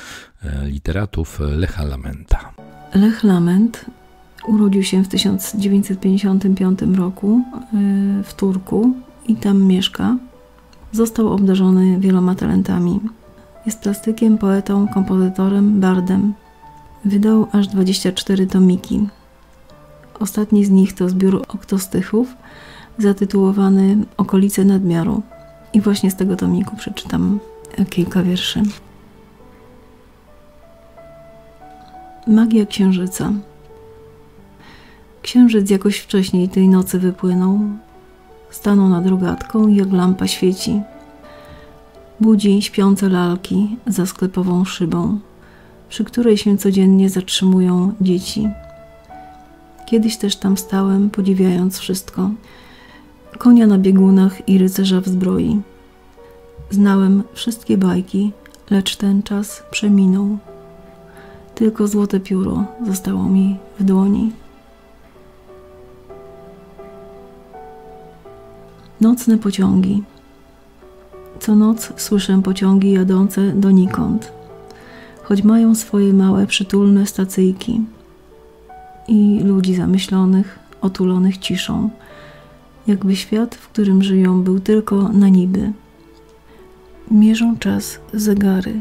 e, literatów Lecha Lamenta. Lech Lament urodził się w 1955 roku y, w Turku i tam mieszka. Został obdarzony wieloma talentami. Jest plastykiem, poetą, kompozytorem, bardem. Wydał aż 24 tomiki. Ostatni z nich to zbiór oktostychów zatytułowany Okolice nadmiaru. I właśnie z tego tomiku przeczytam kilka wierszy. Magia księżyca. Księżyc jakoś wcześniej tej nocy wypłynął, stanął nad rogatką jak lampa świeci. Budzi śpiące lalki za sklepową szybą, przy której się codziennie zatrzymują dzieci. Kiedyś też tam stałem, podziwiając wszystko. Konia na biegunach i rycerza w zbroi. Znałem wszystkie bajki, lecz ten czas przeminął. Tylko złote pióro zostało mi w dłoni. Nocne pociągi. Co noc słyszę pociągi jadące donikąd, choć mają swoje małe, przytulne stacyjki i ludzi zamyślonych, otulonych ciszą, jakby świat, w którym żyją, był tylko na niby. Mierzą czas zegary,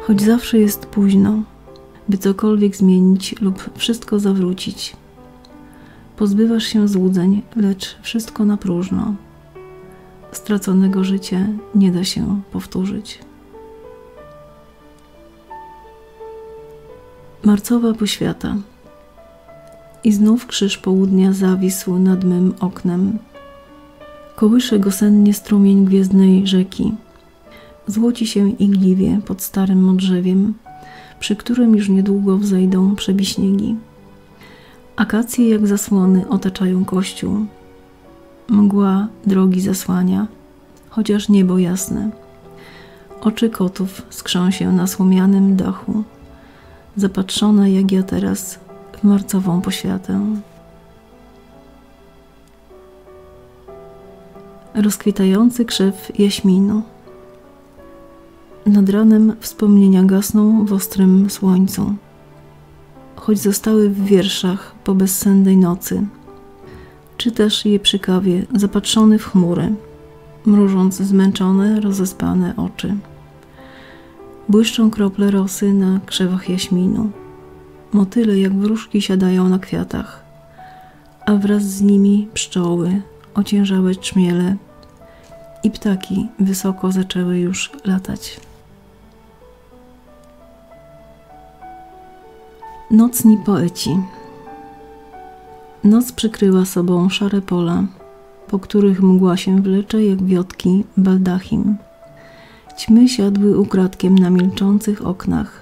choć zawsze jest późno, by cokolwiek zmienić lub wszystko zawrócić. Pozbywasz się złudzeń, lecz wszystko na próżno. Straconego życia nie da się powtórzyć. Marcowa poświata. I znów krzyż południa zawisł nad mym oknem. Kołysze go sennie strumień gwiezdnej rzeki. Złoci się igliwie pod starym modrzewiem, przy którym już niedługo wzejdą przebiśniegi. Akacje jak zasłony otaczają kościół. Mgła drogi zasłania, chociaż niebo jasne. Oczy kotów skrzą się na słomianym dachu, zapatrzone jak ja teraz marcową poświatę. Rozkwitający krzew jaśminu. Nad ranem wspomnienia gasną w ostrym słońcu choć zostały w wierszach po bezsennej nocy. Czytasz je przy kawie, zapatrzony w chmury, mrużąc zmęczone, rozespane oczy. Błyszczą krople rosy na krzewach jaśminu. Motyle jak wróżki siadają na kwiatach, a wraz z nimi pszczoły, ociężałe czmiele i ptaki wysoko zaczęły już latać. Nocni poeci. Noc przykryła sobą szare pola, po których mgła się wlecze jak wiotki baldachim. Ćmy siadły ukradkiem na milczących oknach,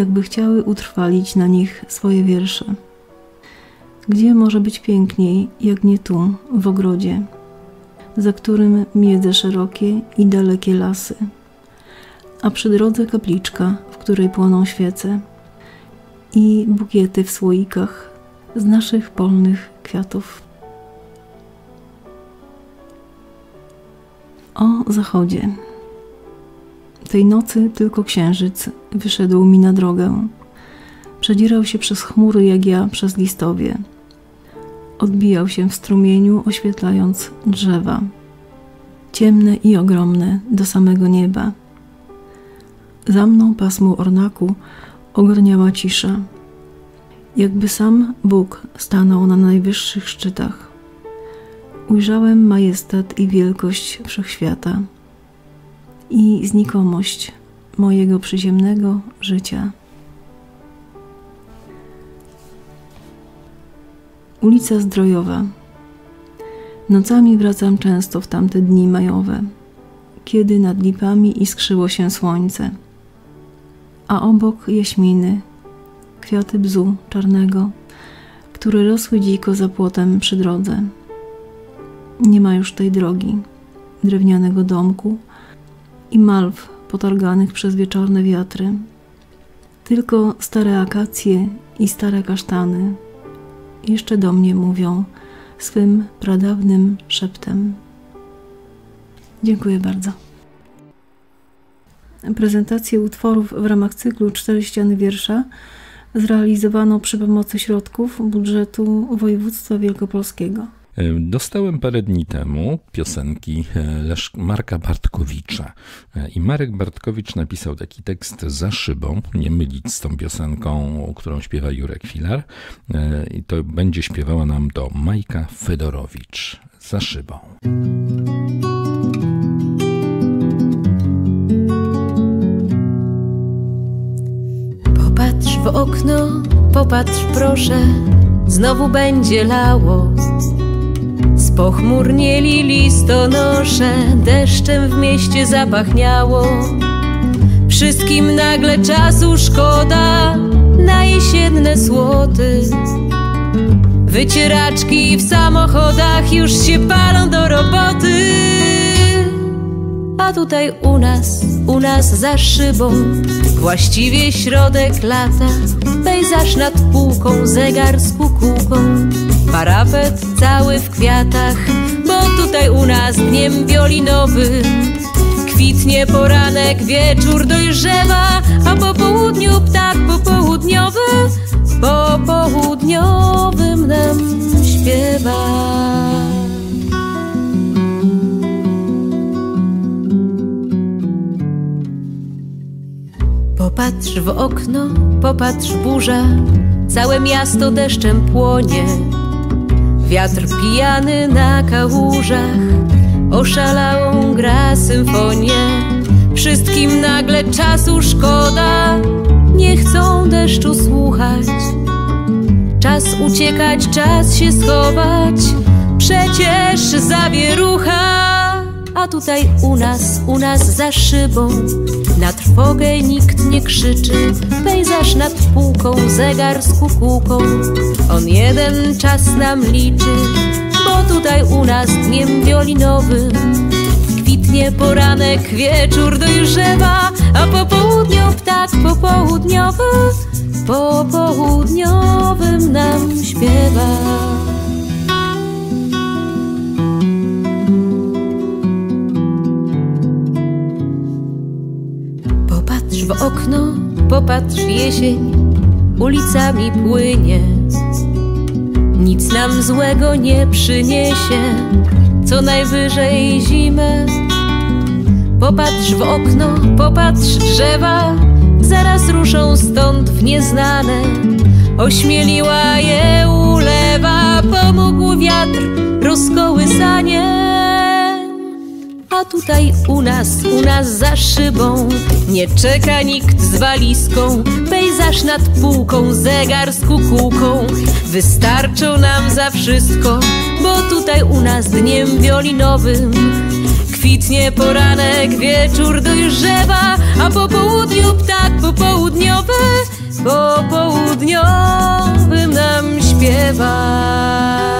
jakby chciały utrwalić na nich swoje wiersze. Gdzie może być piękniej, jak nie tu, w ogrodzie, za którym miedze szerokie i dalekie lasy, a przy drodze kapliczka, w której płoną świece, i bukiety w słoikach z naszych polnych kwiatów. O zachodzie. Tej nocy tylko księżyc wyszedł mi na drogę. Przedzierał się przez chmury, jak ja przez listowie. Odbijał się w strumieniu, oświetlając drzewa. Ciemne i ogromne do samego nieba. Za mną pasmo ornaku ogarniała cisza. Jakby sam Bóg stanął na najwyższych szczytach. Ujrzałem majestat i wielkość wszechświata i znikomość mojego przyziemnego życia. Ulica Zdrojowa. Nocami wracam często w tamte dni majowe, kiedy nad lipami iskrzyło się słońce, a obok jaśminy, kwiaty bzu czarnego, które rosły dziko za płotem przy drodze. Nie ma już tej drogi, drewnianego domku i malw potarganych przez wieczorne wiatry. Tylko stare akacje i stare kasztany jeszcze do mnie mówią swym pradawnym szeptem. Dziękuję bardzo. Prezentację utworów w ramach cyklu Cztery ściany wiersza zrealizowano przy pomocy środków budżetu województwa wielkopolskiego. E, dostałem parę dni temu piosenki e, Marka Bartkowicza. E, I Marek Bartkowicz napisał taki tekst za szybą, nie mylić z tą piosenką, którą śpiewa Jurek Filar. I to będzie śpiewała nam to Majka Fedorowicz za szybą. Popatrz w okno, popatrz proszę, znowu będzie lało. Spochmurnieli listonosze, deszczem w mieście zapachniało. Wszystkim nagle czasu szkoda na jesienne słoty. Wycieraczki w samochodach już się palą do roboty. A tutaj u nas, u nas za szybą, właściwie środek lata, pejzaż nad półką, zegar z kukułką, parapet cały w kwiatach, bo tutaj u nas dniem wiolinowy kwitnie poranek, wieczór dojrzewa, a po południu ptak popołudniowy, po południowym nam śpiewa. Popatrz w okno, popatrz burza, całe miasto deszczem płonie. Wiatr pijany na kałużach, oszalałą gra symfonię. Wszystkim nagle czasu szkoda, nie chcą deszczu słuchać. Czas uciekać, czas się schować, przecież zawierucha. A tutaj u nas, u nas za szybą trwogę nikt nie krzyczy. Pejzaż nad półką, zegar z kukułką. On jeden czas nam liczy Bo tutaj u nas dniem wiolinowym Kwitnie poranek, wieczór dojrzewa A po południu ptak popołudniowy Po południowym nam śpiewa w okno, popatrz jesień, ulicami płynie. Nic nam złego nie przyniesie, co najwyżej zimę. Popatrz w okno, popatrz drzewa, zaraz ruszą stąd w nieznane. Ośmieliła je ulewa, pomógł wiatr, rozkołysanie. Tutaj u nas, u nas za szybą. Nie czeka nikt z walizką Pejzaż nad półką, zegar z kukułką. Wystarczą nam za wszystko Bo tutaj u nas dniem wiolinowym. Kwitnie poranek, wieczór dojrzewa A po południu ptak popołudniowy Po południowym nam śpiewa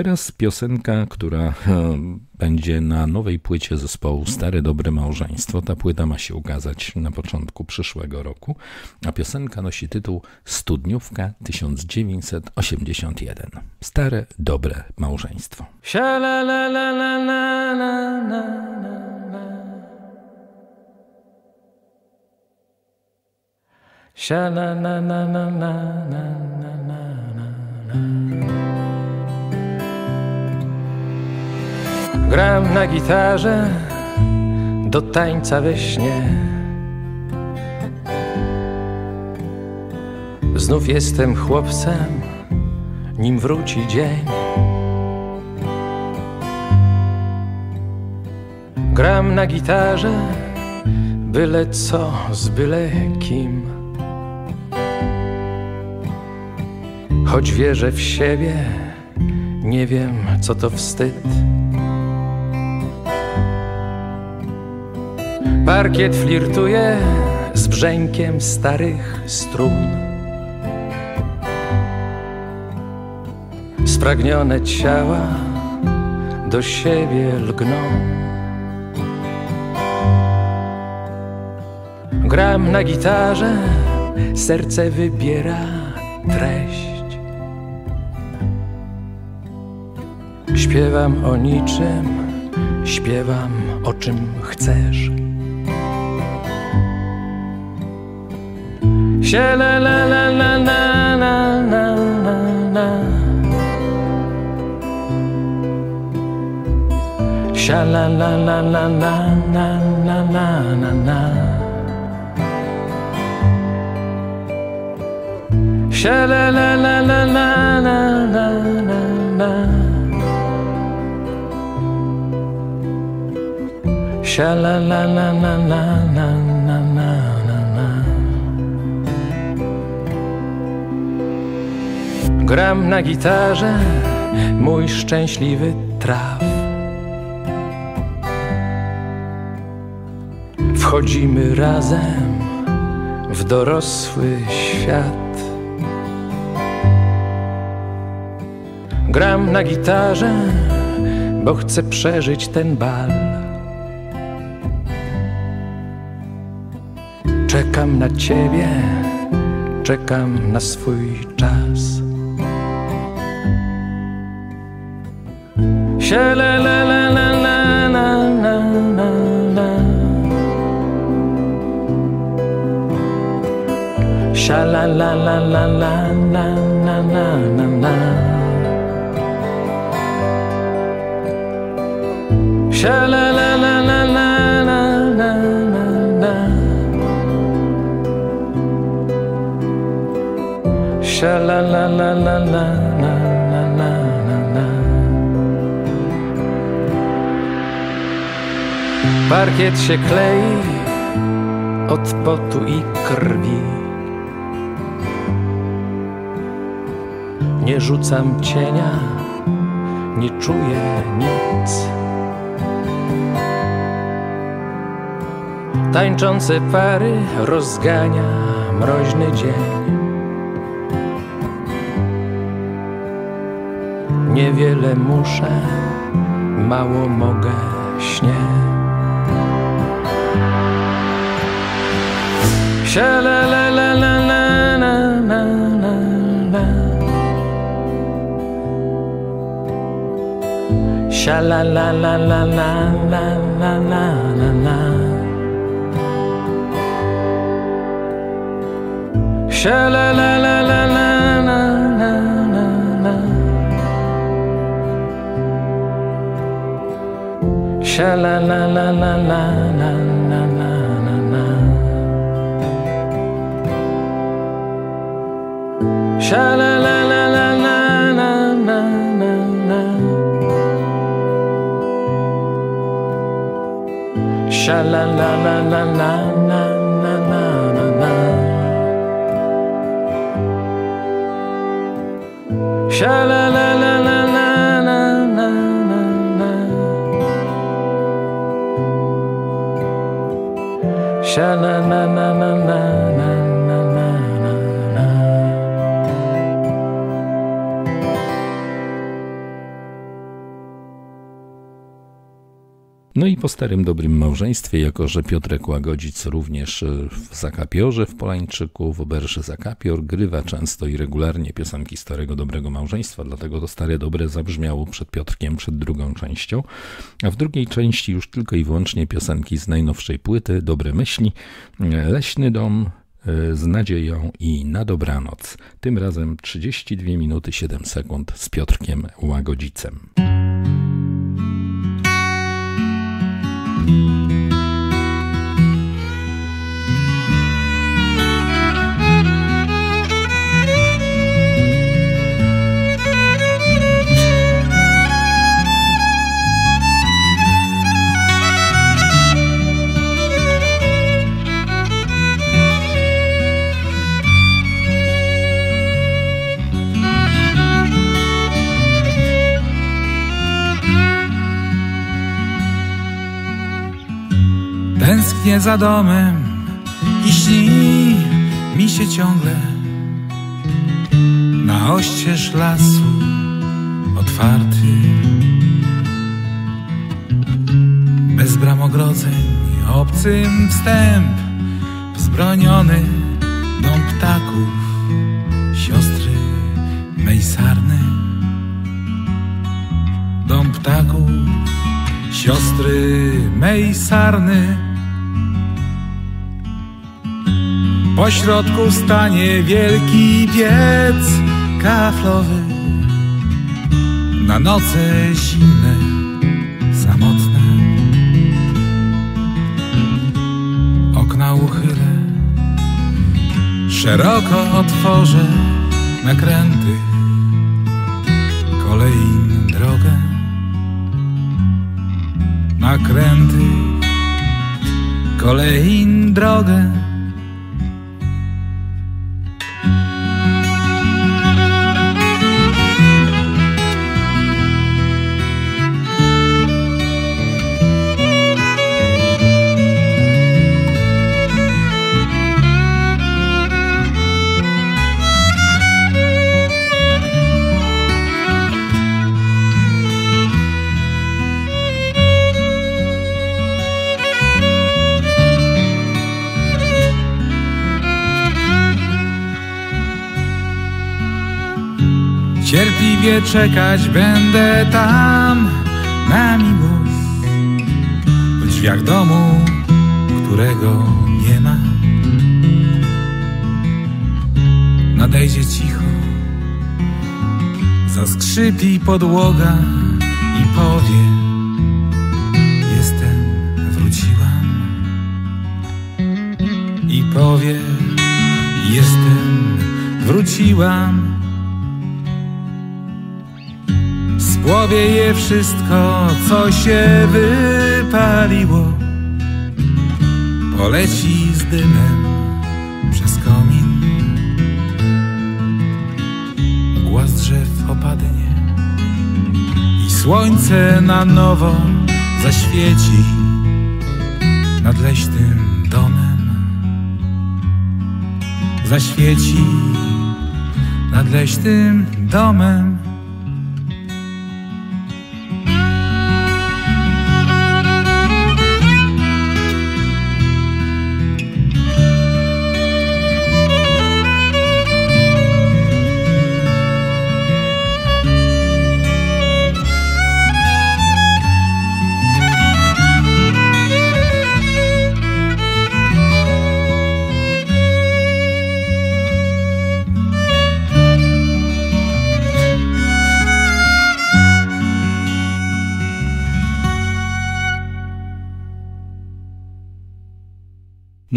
Teraz piosenka, która e, będzie na nowej płycie zespołu Stare Dobre Małżeństwo. Ta płyta ma się ukazać na początku przyszłego roku, a piosenka nosi tytuł Studniówka 1981. Stare Dobre Małżeństwo. Sha la la la la la la la Sha la Gram na gitarze do tańca we śnie. Znów jestem chłopcem, nim wróci dzień. Gram na gitarze, byle co z byle kim. Choć wierzę w siebie, nie wiem co to wstyd. Parkiet flirtuje z brzękiem starych strun. Spragnione ciała do siebie lgną. Gram na gitarze, serce wybiera treść. Śpiewam o niczym, śpiewam o czym chcesz. Sha la la la la la la la la la Sha la la la la la la la la la la Sha la la la la la la la la la Sha la la la la la la Gram na gitarze mój szczęśliwy traf. Wchodzimy razem w dorosły świat. Gram na gitarze, bo chcę przeżyć ten bal. Czekam na ciebie, czekam na swój czas. Sha la la la la la la la la la Sha la la la la la la la la la Sha la la la la la la la la la Sha la la la la la Parkiet się klei od potu i krwi. Nie rzucam cienia, nie czuję nic. Tańczące pary rozgania mroźny dzień. Niewiele muszę, mało mogę, śnie. Sha la la la la la la la la la Sha la la la la la la la la la la Sha la la la la la la la la la Sha la la la la la la Sha la la la la la na na na na. Sha la la la la la na na na na na. Sha la la la la la na na na na. Sha la la la la la. Po starym dobrym małżeństwie, jako że Piotrek Łagodzic również w Zakapiorze w Polańczyku, w Oberży Zakapior, grywa często i regularnie piosenki Starego Dobrego Małżeństwa, dlatego to Stare Dobre zabrzmiało przed Piotrkiem, przed drugą częścią, a w drugiej części już tylko i wyłącznie piosenki z najnowszej płyty, Dobre Myśli, Leśny Dom, e, z nadzieją i na dobranoc. Tym razem 32 minuty 7 sekund z Piotrkiem Łagodzicem. Thank you. Tęsknię za domem i śni mi się ciągle na oścież lasu otwarty. Bez bram ogrodzeń, obcym wstęp, wzbroniony dom ptaków, siostry mej sarny. Dom ptaków, siostry mej sarny. Po środku stanie wielki piec kaflowy. Na noce zimne, samotne. Okna uchylę Szeroko otworzę nakręty Kolejną drogę. Nakręty Kolejną drogę Cierpliwie czekać będę tam na miłość W drzwiach domu, którego nie ma. Nadejdzie cicho Zaskrzypi podłoga i powie Jestem, wróciłam. I powie Jestem, wróciłam Spłowieje wszystko, co się wypaliło. Poleci z dymem przez komin. Mgła z drzew opadnie I słońce na nowo zaświeci Nad leśnym domem. Zaświeci nad leśnym domem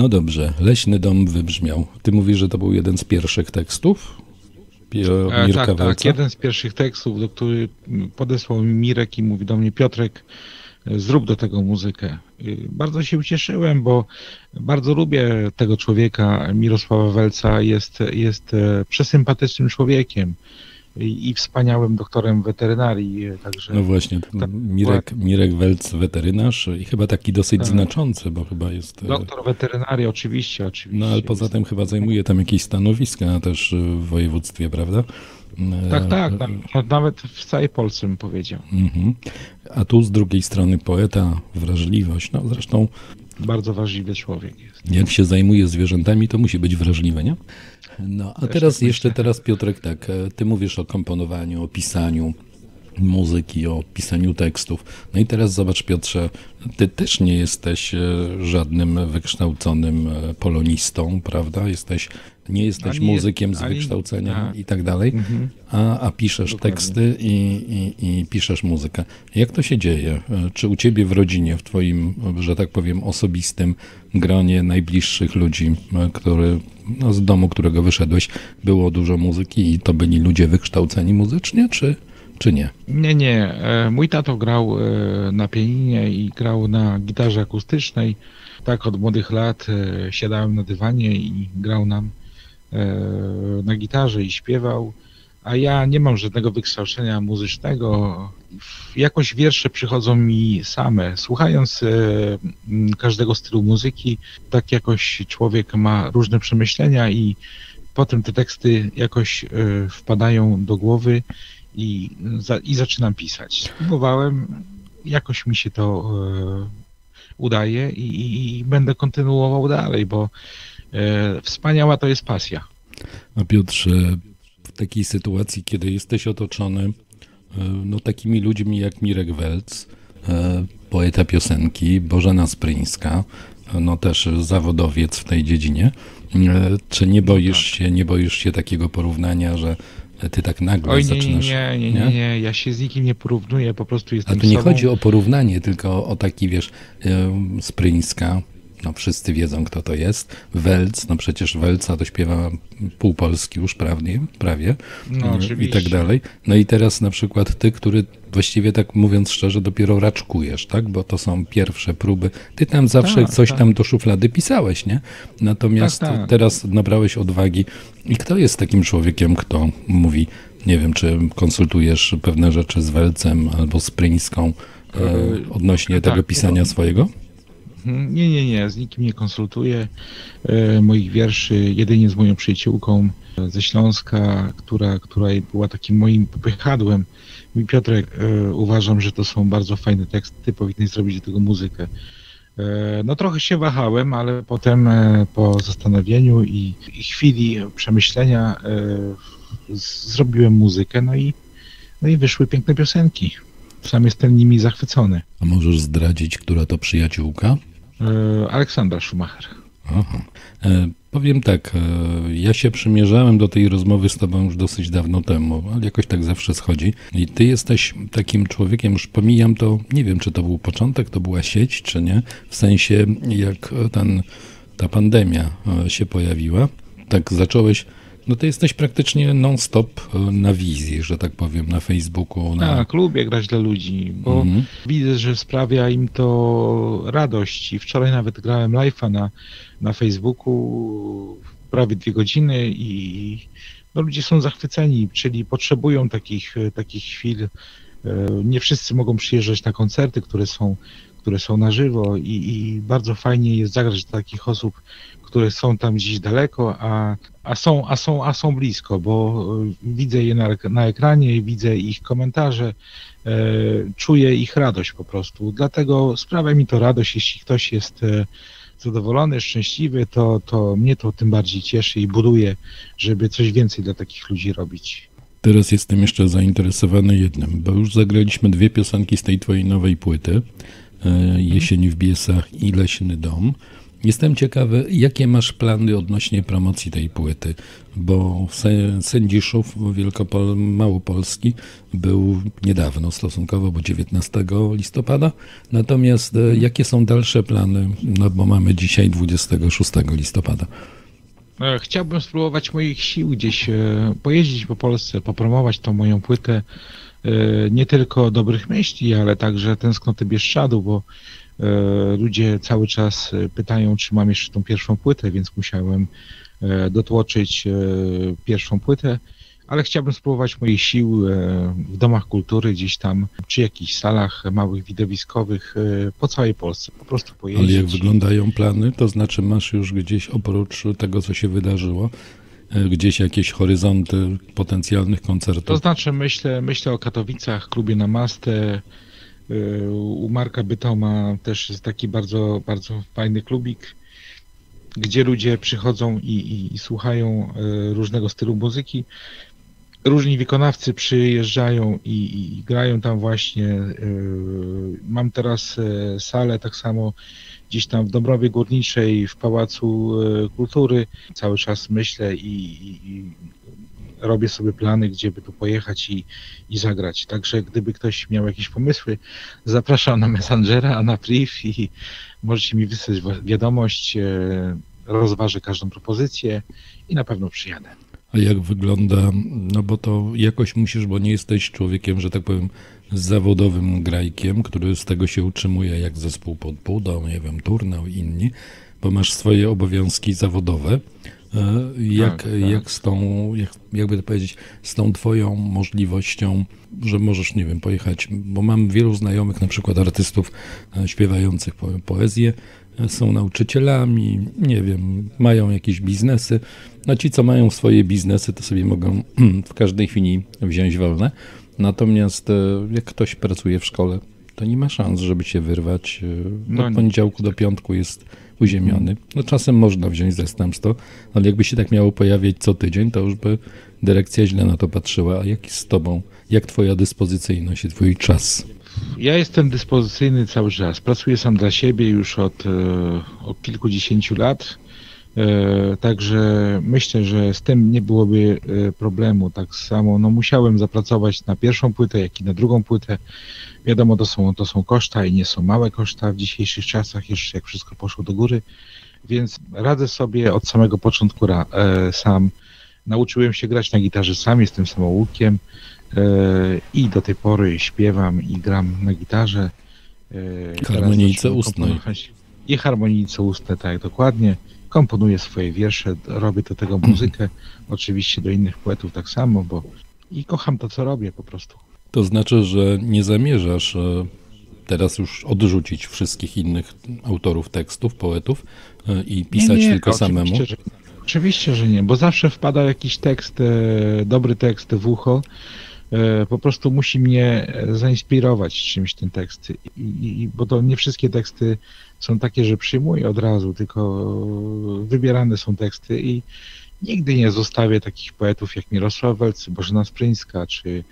No dobrze, Leśny Dom wybrzmiał. Ty mówisz, że to był jeden z pierwszych tekstów? E, Mirka tak, tak, jeden z pierwszych tekstów, do który podesłał mi Mirek i mówi do mnie Piotrek, e, zrób do tego muzykę. Bardzo się ucieszyłem, bo bardzo lubię tego człowieka, Mirosława Welca, jest, jest e, przesympatycznym człowiekiem i, i wspaniałym doktorem weterynarii. Także no właśnie, Mirek, Mirek Welc, weterynarz i chyba taki dosyć tak. znaczący, bo chyba jest... E, Doktor weterynarii, oczywiście, oczywiście. No ale poza tym chyba zajmuje tam jakieś stanowiska też w województwie, prawda? Tak, tak, nawet w całej Polsce bym powiedział. Mhm. A tu z drugiej strony poeta, wrażliwość. No zresztą Bardzo wrażliwy człowiek jest. jak się zajmuje zwierzętami, to musi być wrażliwy, nie? No, a Też teraz tak jeszcze teraz Piotrek, tak, e, ty mówisz o komponowaniu, o pisaniu muzyki, o pisaniu tekstów. No i teraz zobacz Piotrze, ty też nie jesteś e, żadnym wykształconym e, polonistą, prawda? Jesteś, nie jesteś Ani jest- muzykiem z ani- wykształcenia tak. i tak dalej, Mhm. a, a piszesz Dokładnie. teksty i, i, i piszesz muzykę. Jak to się dzieje? E, Czy u ciebie w rodzinie, w twoim, że tak powiem, osobistym gronie najbliższych ludzi, e, który, no, z domu, którego wyszedłeś, było dużo muzyki i to byli ludzie wykształceni muzycznie, czy, czy nie? Nie, nie. E, Mój tato grał na pianinie i grał na gitarze akustycznej. Tak od młodych lat siadałem na dywanie i grał nam na gitarze i śpiewał. A ja nie mam żadnego wykształcenia muzycznego. Jakoś wiersze przychodzą mi same. Słuchając e, każdego stylu muzyki, tak jakoś człowiek ma różne przemyślenia i potem te teksty jakoś e, wpadają do głowy i, i zaczynam pisać. Spróbowałem, jakoś mi się to e, udaje i, i, będę kontynuował dalej, bo e, wspaniała to jest pasja. A Piotrze, w takiej sytuacji, kiedy jesteś otoczony e, no, takimi ludźmi jak Mirek Welc, e, poeta piosenki, Bożena Spryńska, e, no też zawodowiec w tej dziedzinie, e, czy nie boisz się, nie boisz się takiego porównania, że ty tak nagle Oj, nie, nie, zaczynasz... nie, nie, nie, nie, ja się z nikim nie porównuję, po prostu A jestem tu nie sobą. chodzi o porównanie, tylko o taki, wiesz, Spryńska, no wszyscy wiedzą, kto to jest. Welc, no przecież Welca to śpiewa pół Polski już prawie, prawie No, i oczywiście. tak dalej. No i teraz na przykład ty, który właściwie tak mówiąc szczerze, dopiero raczkujesz, tak? Bo to są pierwsze próby. Ty tam zawsze Tak, coś tak. tam do szuflady pisałeś, nie? Natomiast Tak, tak. teraz nabrałeś odwagi. I kto jest takim człowiekiem, kto mówi, nie wiem, czy konsultujesz pewne rzeczy z Welcem albo z Pryńską e, odnośnie tak, tego pisania swojego? Mhm, Nie, nie, nie, z nikim nie konsultuję e, moich wierszy, jedynie z moją przyjaciółką e, ze Śląska, która, która była takim moim popychadłem. Mówi Piotrek, e, uważam, że to są bardzo fajne teksty, ty powinieneś zrobić do tego muzykę. No trochę się wahałem, ale potem po zastanowieniu i, i chwili przemyślenia zrobiłem muzykę, no i, no i wyszły piękne piosenki. Sam jestem nimi zachwycony. A możesz zdradzić, która to przyjaciółka? E, Aleksandra Schumacher. Aha. E, powiem tak, e, ja się przymierzałem do tej rozmowy z tobą już dosyć dawno temu, ale jakoś tak zawsze schodzi. I ty jesteś takim człowiekiem, już pomijam to, nie wiem, czy to był początek, to była sieć, czy nie, w sensie jak ten, ta pandemia się pojawiła, tak zacząłeś, no ty jesteś praktycznie non-stop e, na wizji, że tak powiem, na Facebooku. Na... Tak, lubię grać dla ludzi, bo Mhm. widzę, że sprawia im to radość. I wczoraj nawet grałem live'a na, na Facebooku prawie dwie godziny i no, ludzie są zachwyceni, czyli potrzebują takich, e, takich chwil. E, Nie wszyscy mogą przyjeżdżać na koncerty, które są, które są na żywo i, i bardzo fajnie jest zagrać dla takich osób, które są tam gdzieś daleko, a, a, są, a, są, a są blisko, bo e, widzę je na, na ekranie, widzę ich komentarze, e, czuję ich radość po prostu. Dlatego sprawia mi to radość, jeśli ktoś jest e, zadowolony, szczęśliwy, to, to mnie to tym bardziej cieszy i buduje, żeby coś więcej dla takich ludzi robić. Teraz jestem jeszcze zainteresowany jednym, bo już zagraliśmy dwie piosenki z tej twojej nowej płyty. e, Jesień w Biesach i Leśny Dom. Jestem ciekawy, jakie masz plany odnośnie promocji tej płyty, bo Sę- Sędziszów Wielkopol Małopolski był niedawno stosunkowo, bo 19 listopada. Natomiast e, jakie są dalsze plany, no bo mamy dzisiaj 26 listopada. E, Chciałbym spróbować moich sił gdzieś e, pojeździć po Polsce, popromować tą moją płytę. Nie tylko dobrych myśli, ale także tęsknoty Bieszczadu, bo ludzie cały czas e, pytają, czy mam jeszcze tą pierwszą płytę, więc musiałem e, dotłoczyć e, pierwszą płytę. Ale chciałbym spróbować moich sił e, w domach kultury, gdzieś tam, przy jakichś salach małych widowiskowych e, po całej Polsce. Po prostu pojeździć. Ale jak wyglądają plany, to znaczy masz już gdzieś oprócz tego, co się wydarzyło, e, gdzieś jakieś horyzonty potencjalnych koncertów? To znaczy myślę, myślę o Katowicach, klubie Namaste, e, U Marka Bytoma też jest taki bardzo, bardzo fajny klubik, gdzie ludzie przychodzą i, i, i słuchają y, różnego stylu muzyki. Różni wykonawcy przyjeżdżają i, i grają tam właśnie. y, Mam teraz y, salę tak samo gdzieś tam w Dąbrowie Górniczej, w Pałacu y, Kultury. Cały czas myślę i, i, i robię sobie plany, gdzie by tu pojechać i, i zagrać. Także gdyby ktoś miał jakieś pomysły, zapraszam na Messengera, na priv i możecie mi wysłać wiadomość, e, rozważę każdą propozycję i na pewno przyjadę. A jak wygląda, no bo to jakoś musisz, bo nie jesteś człowiekiem, że tak powiem, zawodowym grajkiem, który z tego się utrzymuje jak zespół pod budą, nie wiem, turnał i inni, bo masz swoje obowiązki zawodowe. E, Jak, tak. jak z tą, jak, jakby to powiedzieć, z tą twoją możliwością, że możesz, nie wiem, pojechać, bo mam wielu znajomych, na przykład artystów e, śpiewających po, poezję, e, są nauczycielami, nie wiem, mają jakieś biznesy. No ci, co mają swoje biznesy, to sobie mogą w każdej chwili wziąć wolne. Natomiast jak ktoś pracuje w szkole, to nie ma szans, żeby się wyrwać. No Od nie, poniedziałku do piątku jest uziemiony. No czasem można wziąć zastępstwo, ale jakby się tak miało pojawiać co tydzień, to już by dyrekcja źle na to patrzyła. A jak z tobą? Jak twoja dyspozycyjność i twój czas? Ja jestem dyspozycyjny cały czas. Pracuję sam dla siebie już od, e, od kilkudziesięciu lat. E, Także myślę, że z tym nie byłoby e, problemu. Tak samo no, musiałem zapracować na pierwszą płytę, jak i na drugą płytę. Wiadomo, to są, to są koszta i nie są małe koszta w dzisiejszych czasach, jeszcze jak wszystko poszło do góry. Więc radzę sobie od samego początku ra, e, sam. Nauczyłem się grać na gitarze sam, jestem samoukiem i do tej pory śpiewam i gram na gitarze. Harmonijce ustnej. I harmonijce ustne, tak, dokładnie. Komponuję swoje wiersze, robię do tego muzykę, oczywiście do innych poetów tak samo, bo i kocham to, co robię po prostu. To znaczy, że nie zamierzasz e, teraz już odrzucić wszystkich innych autorów tekstów, poetów e, i pisać Nie, nie, tylko samemu? Że, oczywiście, że nie, bo zawsze wpada jakiś tekst, e, dobry tekst w ucho. Po prostu musi mnie zainspirować czymś ten tekst. I, i, bo to nie wszystkie teksty są takie, że przyjmuję od razu, tylko wybierane są teksty i nigdy nie zostawię takich poetów jak Mirosław Welcy, Bożena Spryńska, czy,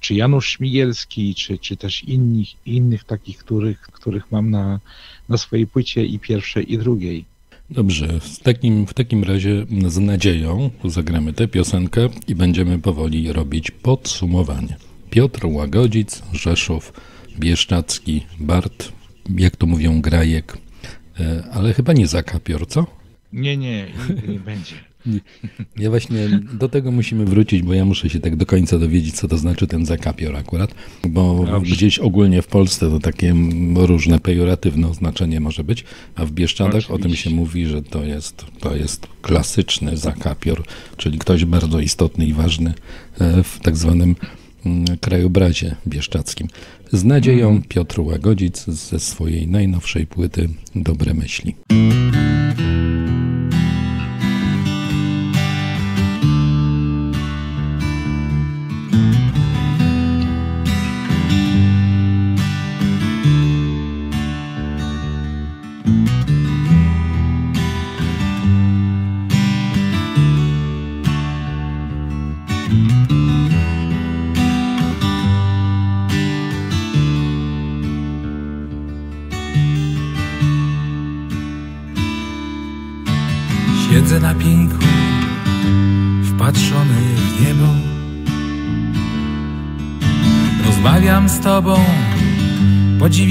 czy Janusz Śmigielski, czy, czy też innych, innych takich, których, których mam na, na swojej płycie i pierwszej, i drugiej. Dobrze, w takim, w takim razie z nadzieją zagramy tę piosenkę i będziemy powoli robić podsumowanie. Piotr Łagodzic, Rzeszów, Bieszczacki, Bart, jak to mówią, Grajek, e, ale chyba nie Zakapior, co? Nie, nie, nigdy nie będzie. Ja właśnie do tego musimy wrócić, bo ja muszę się tak do końca dowiedzieć, co to znaczy ten zakapior akurat, bo Dobrze. gdzieś ogólnie w Polsce to takie różne pejoratywne oznaczenie może być, a w Bieszczadach o tym się mówi, że to jest, to jest klasyczny zakapior, czyli ktoś bardzo istotny i ważny e, w tak zwanym krajobrazie bieszczackim. Z nadzieją Piotr Łagodzic ze swojej najnowszej płyty Dobre Myśli.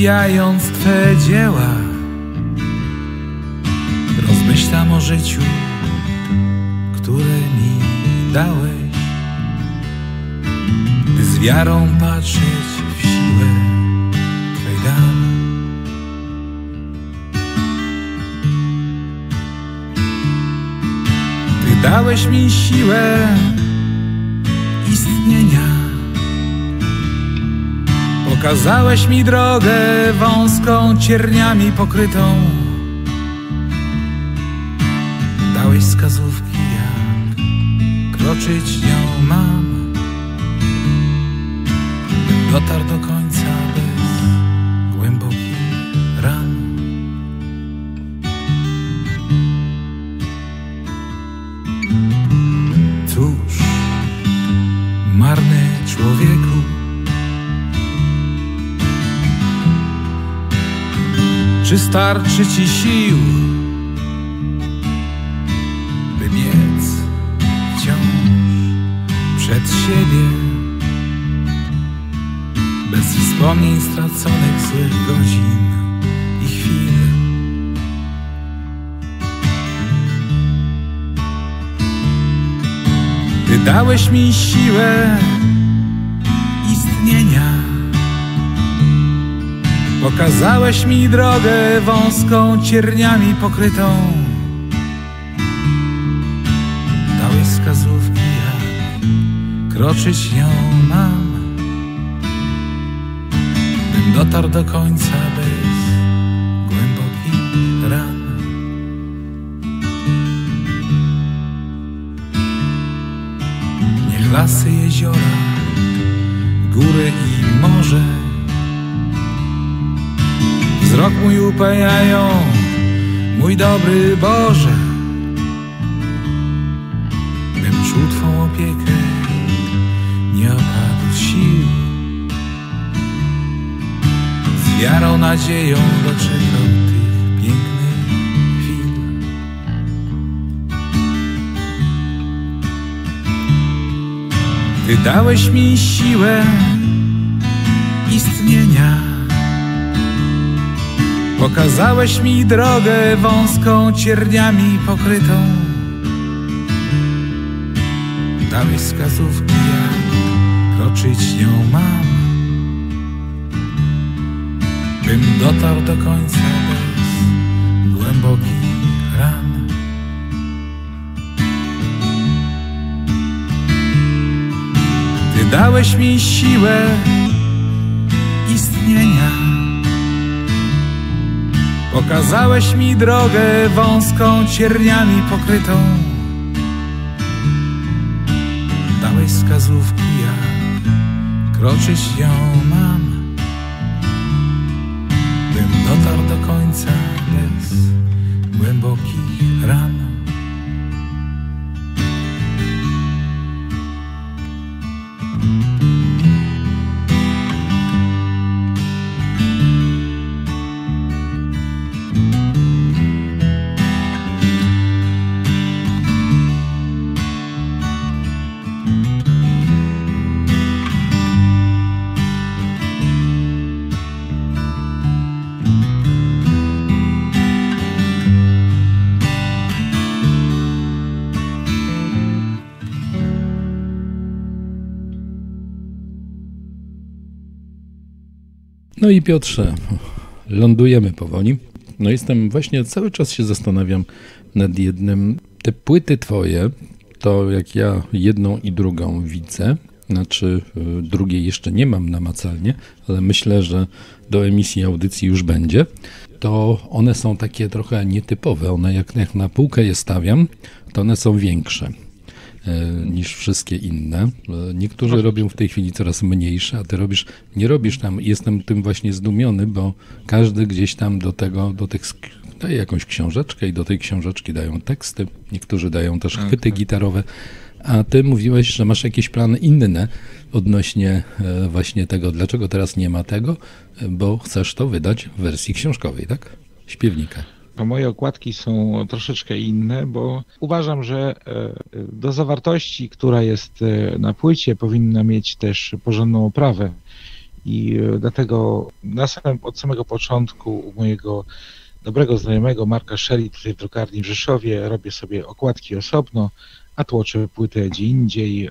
Podziwiając twe dzieła. Rozmyślam o życiu, które mi dałeś. By z wiarą patrzeć w siłę twej. Ty dałeś mi siłę Pokazałeś mi drogę wąską cierniami pokrytą. Dałeś wskazówki, jak kroczyć starczy ci sił, by biec wciąż przed siebie? Bez wspomnień straconych złych godzin i chwil. Ty dałeś mi siłę Pokazałeś mi drogę wąską cierniami pokrytą. Dałeś wskazówki, jak kroczyć nią mam. Bym dotarł do końca bez głębokich ran. Niech lasy, jeziora, góry i morze Wzrok mój upajają, mój dobry Boże. Bym czuł Twą opiekę, nie opadł sił. Z wiarą, nadzieją doczekał tych pięknych chwil. Ty dałeś mi siłę istnienia Pokazałeś mi drogę wąską cierniami pokrytą. Dałeś wskazówki jak kroczyć nią mam. Bym dotarł do końca bez głębokich ran. Ty dałeś mi siłę istnienia Pokazałeś mi drogę wąską cierniami pokrytą. Dałeś wskazówki jak kroczyć ją mam. Bym dotarł do końca bez głębokich ran No i Piotrze, lądujemy powoli. No jestem właśnie cały czas się zastanawiam nad jednym. Te płyty twoje, to jak ja jedną i drugą widzę, znaczy y, drugiej jeszcze nie mam namacalnie, ale myślę, że do emisji audycji już będzie, to one są takie trochę nietypowe. One jak, jak na półkę je stawiam, to one są większe niż wszystkie inne. E, Niektórzy robią w tej chwili coraz mniejsze, a ty robisz, nie robisz tam, jestem tym właśnie zdumiony, bo każdy gdzieś tam do tego, do tych daje jakąś książeczkę i do tej książeczki dają teksty, niektórzy dają też chwyty gitarowe, a ty mówiłeś, że masz jakieś plany inne odnośnie e, właśnie tego, dlaczego teraz nie ma tego, E, bo chcesz to wydać w wersji książkowej, tak? Śpiewnika. A moje okładki są troszeczkę inne, bo uważam, że e, do zawartości, która jest e, na płycie, powinna mieć też porządną oprawę. I e, dlatego na samym, od samego początku u mojego dobrego znajomego Marka Shelley tutaj w drukarni w Rzeszowie robię sobie okładki osobno, a tłoczę płytę gdzie indziej.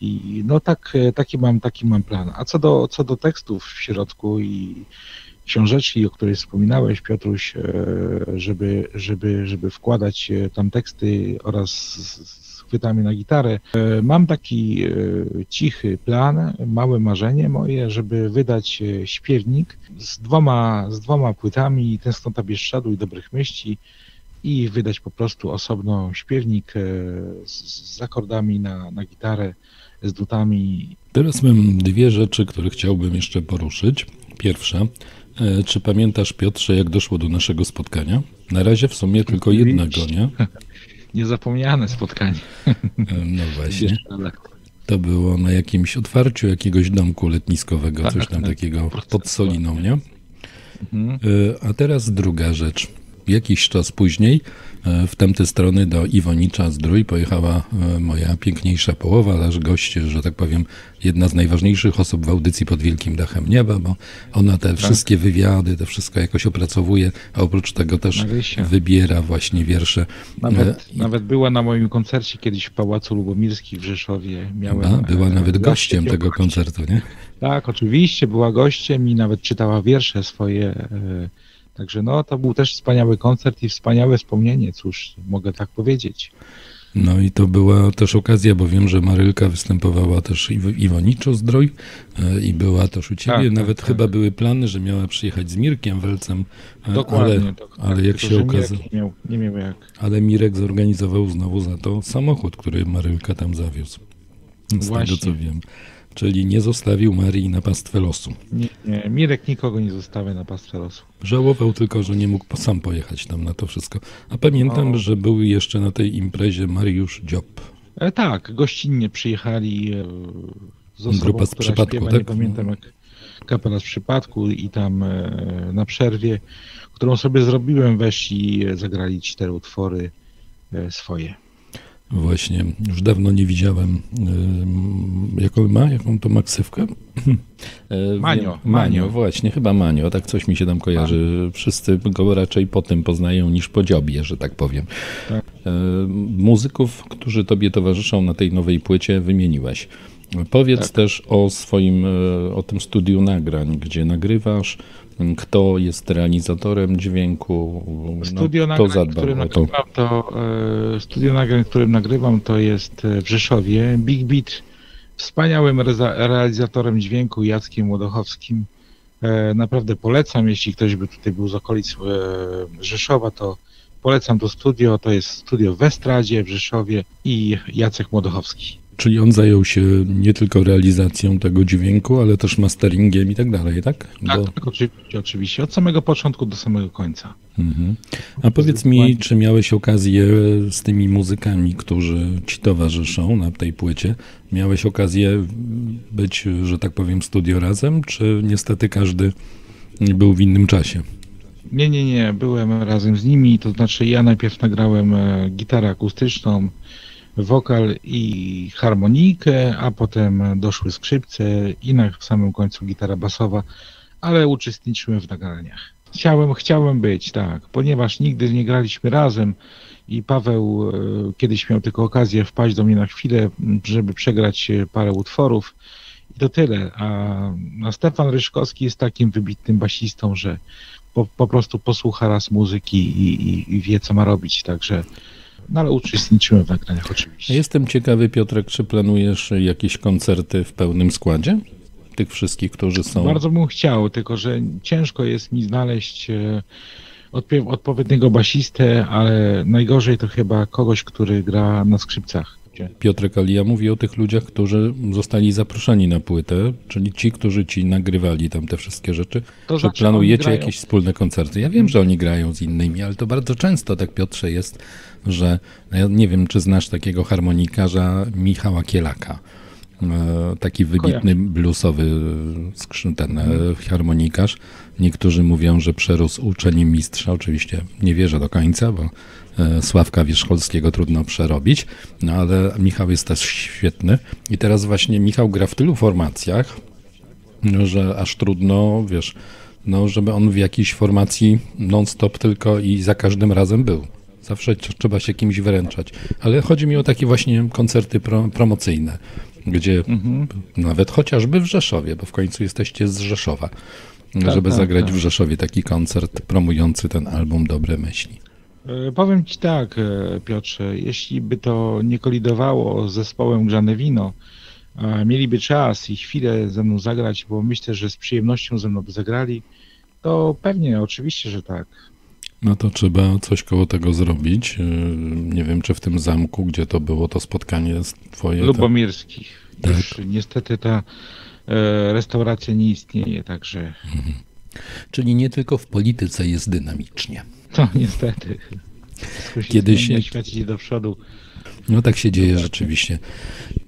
I no tak, taki mam, taki mam plan. A co do, co do tekstów w środku i książeczki, o której wspominałeś, Piotruś, e, żeby, żeby, żeby wkładać e, tam teksty oraz z, chwytami na gitarę. E, Mam taki cichy plan, małe marzenie moje, żeby wydać śpiewnik z dwoma, z dwoma płytami, Tęsknota Bieszczadu i Dobrych Myśli i wydać po prostu osobno śpiewnik z, akordami na, na gitarę, z dutami. Teraz mam dwie rzeczy, które chciałbym jeszcze poruszyć. Pierwsza, czy pamiętasz Piotrze, jak doszło do naszego spotkania? Na razie w sumie tylko jednego, nie? Niezapomniane spotkanie. E, No właśnie. To było na jakimś otwarciu jakiegoś domku letniskowego, coś tam takiego pod Soliną, nie? E, A teraz druga rzecz. Jakiś czas później e, w tamte strony do Iwonicza Zdrój pojechała e, moja piękniejsza połowa, nasz gość, że tak powiem, jedna z najważniejszych osób w audycji pod Wielkim Dachem Nieba, bo ona te wszystkie wywiady, to wszystko jakoś opracowuje, a oprócz tego też Marysia. wybiera właśnie wiersze. Nawet, E, nawet była na moim koncercie kiedyś w Pałacu Lubomirskim w Rzeszowie. Miałem, Chyba była e, nawet gości gościem tego gości. koncertu, nie? Tak, oczywiście, była gościem i nawet czytała wiersze swoje. Także no, to był też wspaniały koncert i wspaniałe wspomnienie, cóż, mogę tak powiedzieć. No i to była też okazja, bo wiem, że Marylka występowała też i w Iwoniczu Zdrój e, i była też u ciebie. Tak, tak, Nawet tak. chyba były plany, że miała przyjechać z Mirkiem Welcem, Dokładnie, ale, tak, tak, ale jak tylko się okazało... Nie miał, nie miał jak. Ale Mirek zorganizował znowu za to samochód, który Marylka tam zawiózł. Z Właśnie. tego co wiem. Czyli nie zostawił Marii na pastwę losu. Nie, nie, Mirek nikogo nie zostawia na pastwę losu. Żałował tylko, że nie mógł sam pojechać tam na to wszystko. A pamiętam, O. że był jeszcze na tej imprezie Mariusz Dziób. E, tak, gościnnie przyjechali e, z osobą, Grupa z przypadku, śpiewa, tak? nie pamiętam jak kapela z przypadku i tam e, na przerwie, którą sobie zrobiłem, weszli, e, zagrali cztery utwory e, swoje. Właśnie, już dawno nie widziałem. y, Jaką ma? Jaką to maksywkę? E, Manio, Manio. Właśnie, chyba Manio, tak coś mi się tam kojarzy. Wszyscy go raczej po tym poznają niż po dziobie, że tak powiem. Tak. E, Muzyków, którzy tobie towarzyszą na tej nowej płycie, wymieniłeś. Powiedz Tak. też o swoim, e, o tym studiu nagrań, gdzie nagrywasz, kto jest realizatorem dźwięku, Studio no, nagrań, zadbał którym to. nagrywam, to e, studio nagrań, którym nagrywam, to jest e, w Rzeszowie. Big Beat, wspaniałym realizatorem dźwięku Jackiem Łodochowskim. E, naprawdę polecam, jeśli ktoś by tutaj był z okolic Rzeszowa, to polecam to studio. To jest studio w Estradzie w Rzeszowie i Jacek Młodochowski. Czyli on zajął się nie tylko realizacją tego dźwięku, ale też masteringiem i tak dalej, tak? Tak, Bo- tak oczywiście, oczywiście, od samego początku do samego końca. Mhm. A powiedz mi, czy miałeś okazję z tymi muzykami, którzy ci towarzyszą na tej płycie, miałeś okazję być, że tak powiem, studio razem, czy niestety każdy był w innym czasie? Nie, nie, nie, byłem razem z nimi, to znaczy ja najpierw nagrałem e, gitarę akustyczną, wokal i harmonikę, a potem doszły skrzypce i na samym końcu gitara basowa, ale uczestniczyłem w nagraniach. Chciałem, chciałem być, tak, ponieważ nigdy nie graliśmy razem i Paweł e, kiedyś miał tylko okazję wpaść do mnie na chwilę, żeby przegrać e, parę utworów. I to tyle, a, a Stefan Ryszkowski jest takim wybitnym basistą, że po, po prostu posłucha raz muzyki i, i, i wie, co ma robić, także no ale uczestniczyłem w nagraniach oczywiście. Jestem ciekawy, Piotrek, czy planujesz jakieś koncerty w pełnym składzie? Tych wszystkich, którzy są... Bardzo bym chciał, tylko że ciężko jest mi znaleźć e, odpowiedniego basistę, ale najgorzej to chyba kogoś, który gra na skrzypcach. Piotrek, ale ja mówię o tych ludziach, którzy zostali zaproszeni na płytę, czyli ci, którzy ci nagrywali tam te wszystkie rzeczy. To czy znaczy, planujecie jakieś wspólne koncerty? Ja wiem, że oni grają z innymi, ale to bardzo często tak, Piotrze, jest, że no ja nie wiem, czy znasz takiego harmonikarza Michała Kielaka. E, Taki wybitny bluesowy ten e, harmonikarz. Niektórzy mówią, że przerósł uczenie mistrza. Oczywiście nie wierzę do końca, bo e, Sławka Wierzcholskiego trudno przerobić, no ale Michał jest też świetny. I teraz właśnie Michał gra w tylu formacjach, no, że aż trudno, wiesz, no, żeby on w jakiejś formacji non-stop tylko i za każdym razem był. Zawsze tr- trzeba się kimś wyręczać. Ale chodzi mi o takie właśnie koncerty pro, promocyjne, gdzie Mhm. nawet chociażby w Rzeszowie, bo w końcu jesteście z Rzeszowa, Tak, żeby tak, zagrać tak. w Rzeszowie taki koncert promujący ten album Dobre Myśli. E, Powiem Ci tak, e, Piotrze, jeśli by to nie kolidowało z zespołem Grzane Wino, mieliby czas i chwilę ze mną zagrać, bo myślę, że z przyjemnością ze mną by zagrali, to pewnie, oczywiście, że tak. No to trzeba coś koło tego zrobić. Yy, Nie wiem, czy w tym zamku, gdzie to było to spotkanie twoje. to- Lubomirskich. Tak. Już niestety ta e, restauracja nie istnieje, także Czyli nie tylko w polityce jest dynamicznie. to niestety. Wszystko się Kiedyś się- świat idzie do przodu. No tak się dzieje rzeczywiście.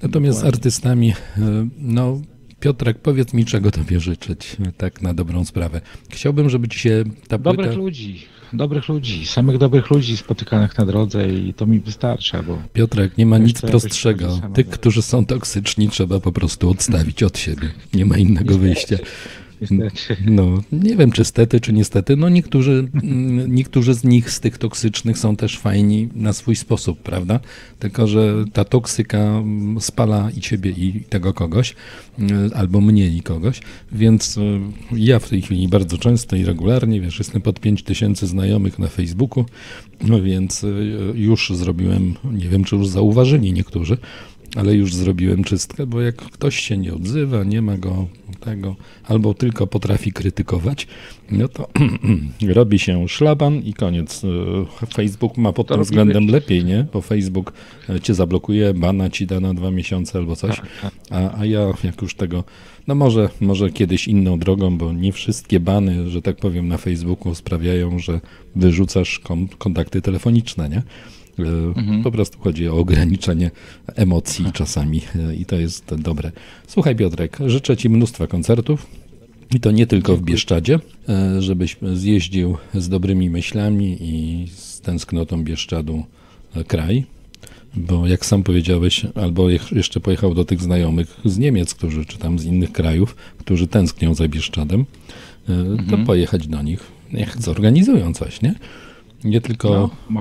Natomiast z artystami, e, no Piotrek, powiedz mi, czego tobie życzyć, tak na dobrą sprawę. Chciałbym, żeby ci się ta płyta... Dobrych ludzi, dobrych ludzi, samych dobrych ludzi spotykanych na drodze i to mi wystarcza, bo... Piotrek, nie ma nic prostszego. Tych, którzy są toksyczni, trzeba po prostu odstawić od siebie. Nie ma innego wyjścia. Niestety. No, nie wiem, czy stety, czy niestety. No, niektórzy, mm, niektórzy z nich, z tych toksycznych, są też fajni na swój sposób, prawda? Tylko, że ta toksyka mm, spala i ciebie, i tego kogoś, mm, albo mnie i kogoś. Więc y, ja w tej chwili bardzo często i regularnie, wiesz, jestem pod 5000 znajomych na Facebooku, no więc y, już zrobiłem, nie wiem, czy już zauważyli niektórzy, ale już zrobiłem czystkę, bo jak ktoś się nie odzywa, nie ma go tego, albo tylko potrafi krytykować, no to robi się szlaban i koniec. E, Facebook ma pod To tym względem wyjście. lepiej, nie? Bo Facebook e, cię zablokuje, bana ci da na dwa miesiące albo coś, Tak, a, a ja jak już tego, no może, może kiedyś inną drogą, bo nie wszystkie bany, że tak powiem, na Facebooku sprawiają, że wyrzucasz kon- kontakty telefoniczne, nie? E, Po prostu chodzi o ograniczenie emocji czasami e, i to jest dobre. Słuchaj Piotrek, życzę Ci mnóstwa koncertów i to nie tylko w Bieszczadzie, e, żebyś zjeździł z dobrymi myślami i z tęsknotą Bieszczadu kraj, bo jak sam powiedziałeś, albo jeszcze pojechał do tych znajomych z Niemiec, którzy, czy tam z innych krajów, którzy tęsknią za Bieszczadem, to Mhm. pojechać do nich, niech zorganizują coś, nie? Nie tylko, No,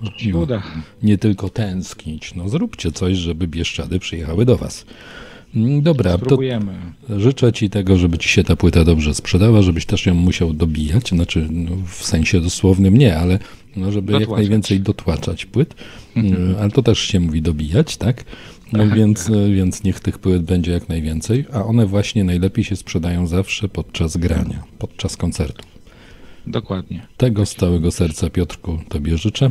nie tylko tęsknić, no zróbcie coś, żeby Bieszczady przyjechały do was. Mm, Dobra, to Spróbujemy. życzę ci tego, żeby ci się ta płyta dobrze sprzedała, żebyś też ją musiał dobijać, znaczy no, w sensie dosłownym nie, ale no, żeby jak Dotłaczać. najwięcej dotłaczać płyt, Mhm. Y, ale to też się mówi dobijać, tak? No, Tak. więc, y, więc niech tych płyt będzie jak najwięcej, a one właśnie najlepiej się sprzedają zawsze podczas grania, podczas koncertu. Dokładnie. Tego z całego serca, Piotrku, tobie życzę.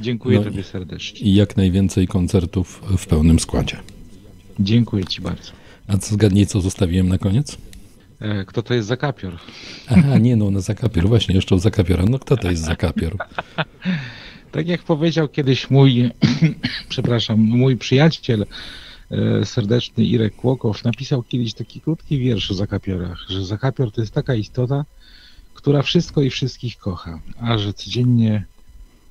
Dziękuję No Tobie serdecznie. I jak najwięcej koncertów w pełnym składzie. Dziękuję Ci bardzo. A co zgadnij, co zostawiłem na koniec? E, Kto to jest Zakapior? Aha, nie no, na Zakapior, właśnie, jeszcze o Zakapiora. No kto to jest Zakapior? Tak jak powiedział kiedyś mój, przepraszam, mój przyjaciel e, serdeczny Irek Kłokow, napisał kiedyś taki krótki wiersz o Zakapiorach, że Zakapior to jest taka istota, która wszystko i wszystkich kocha, a że codziennie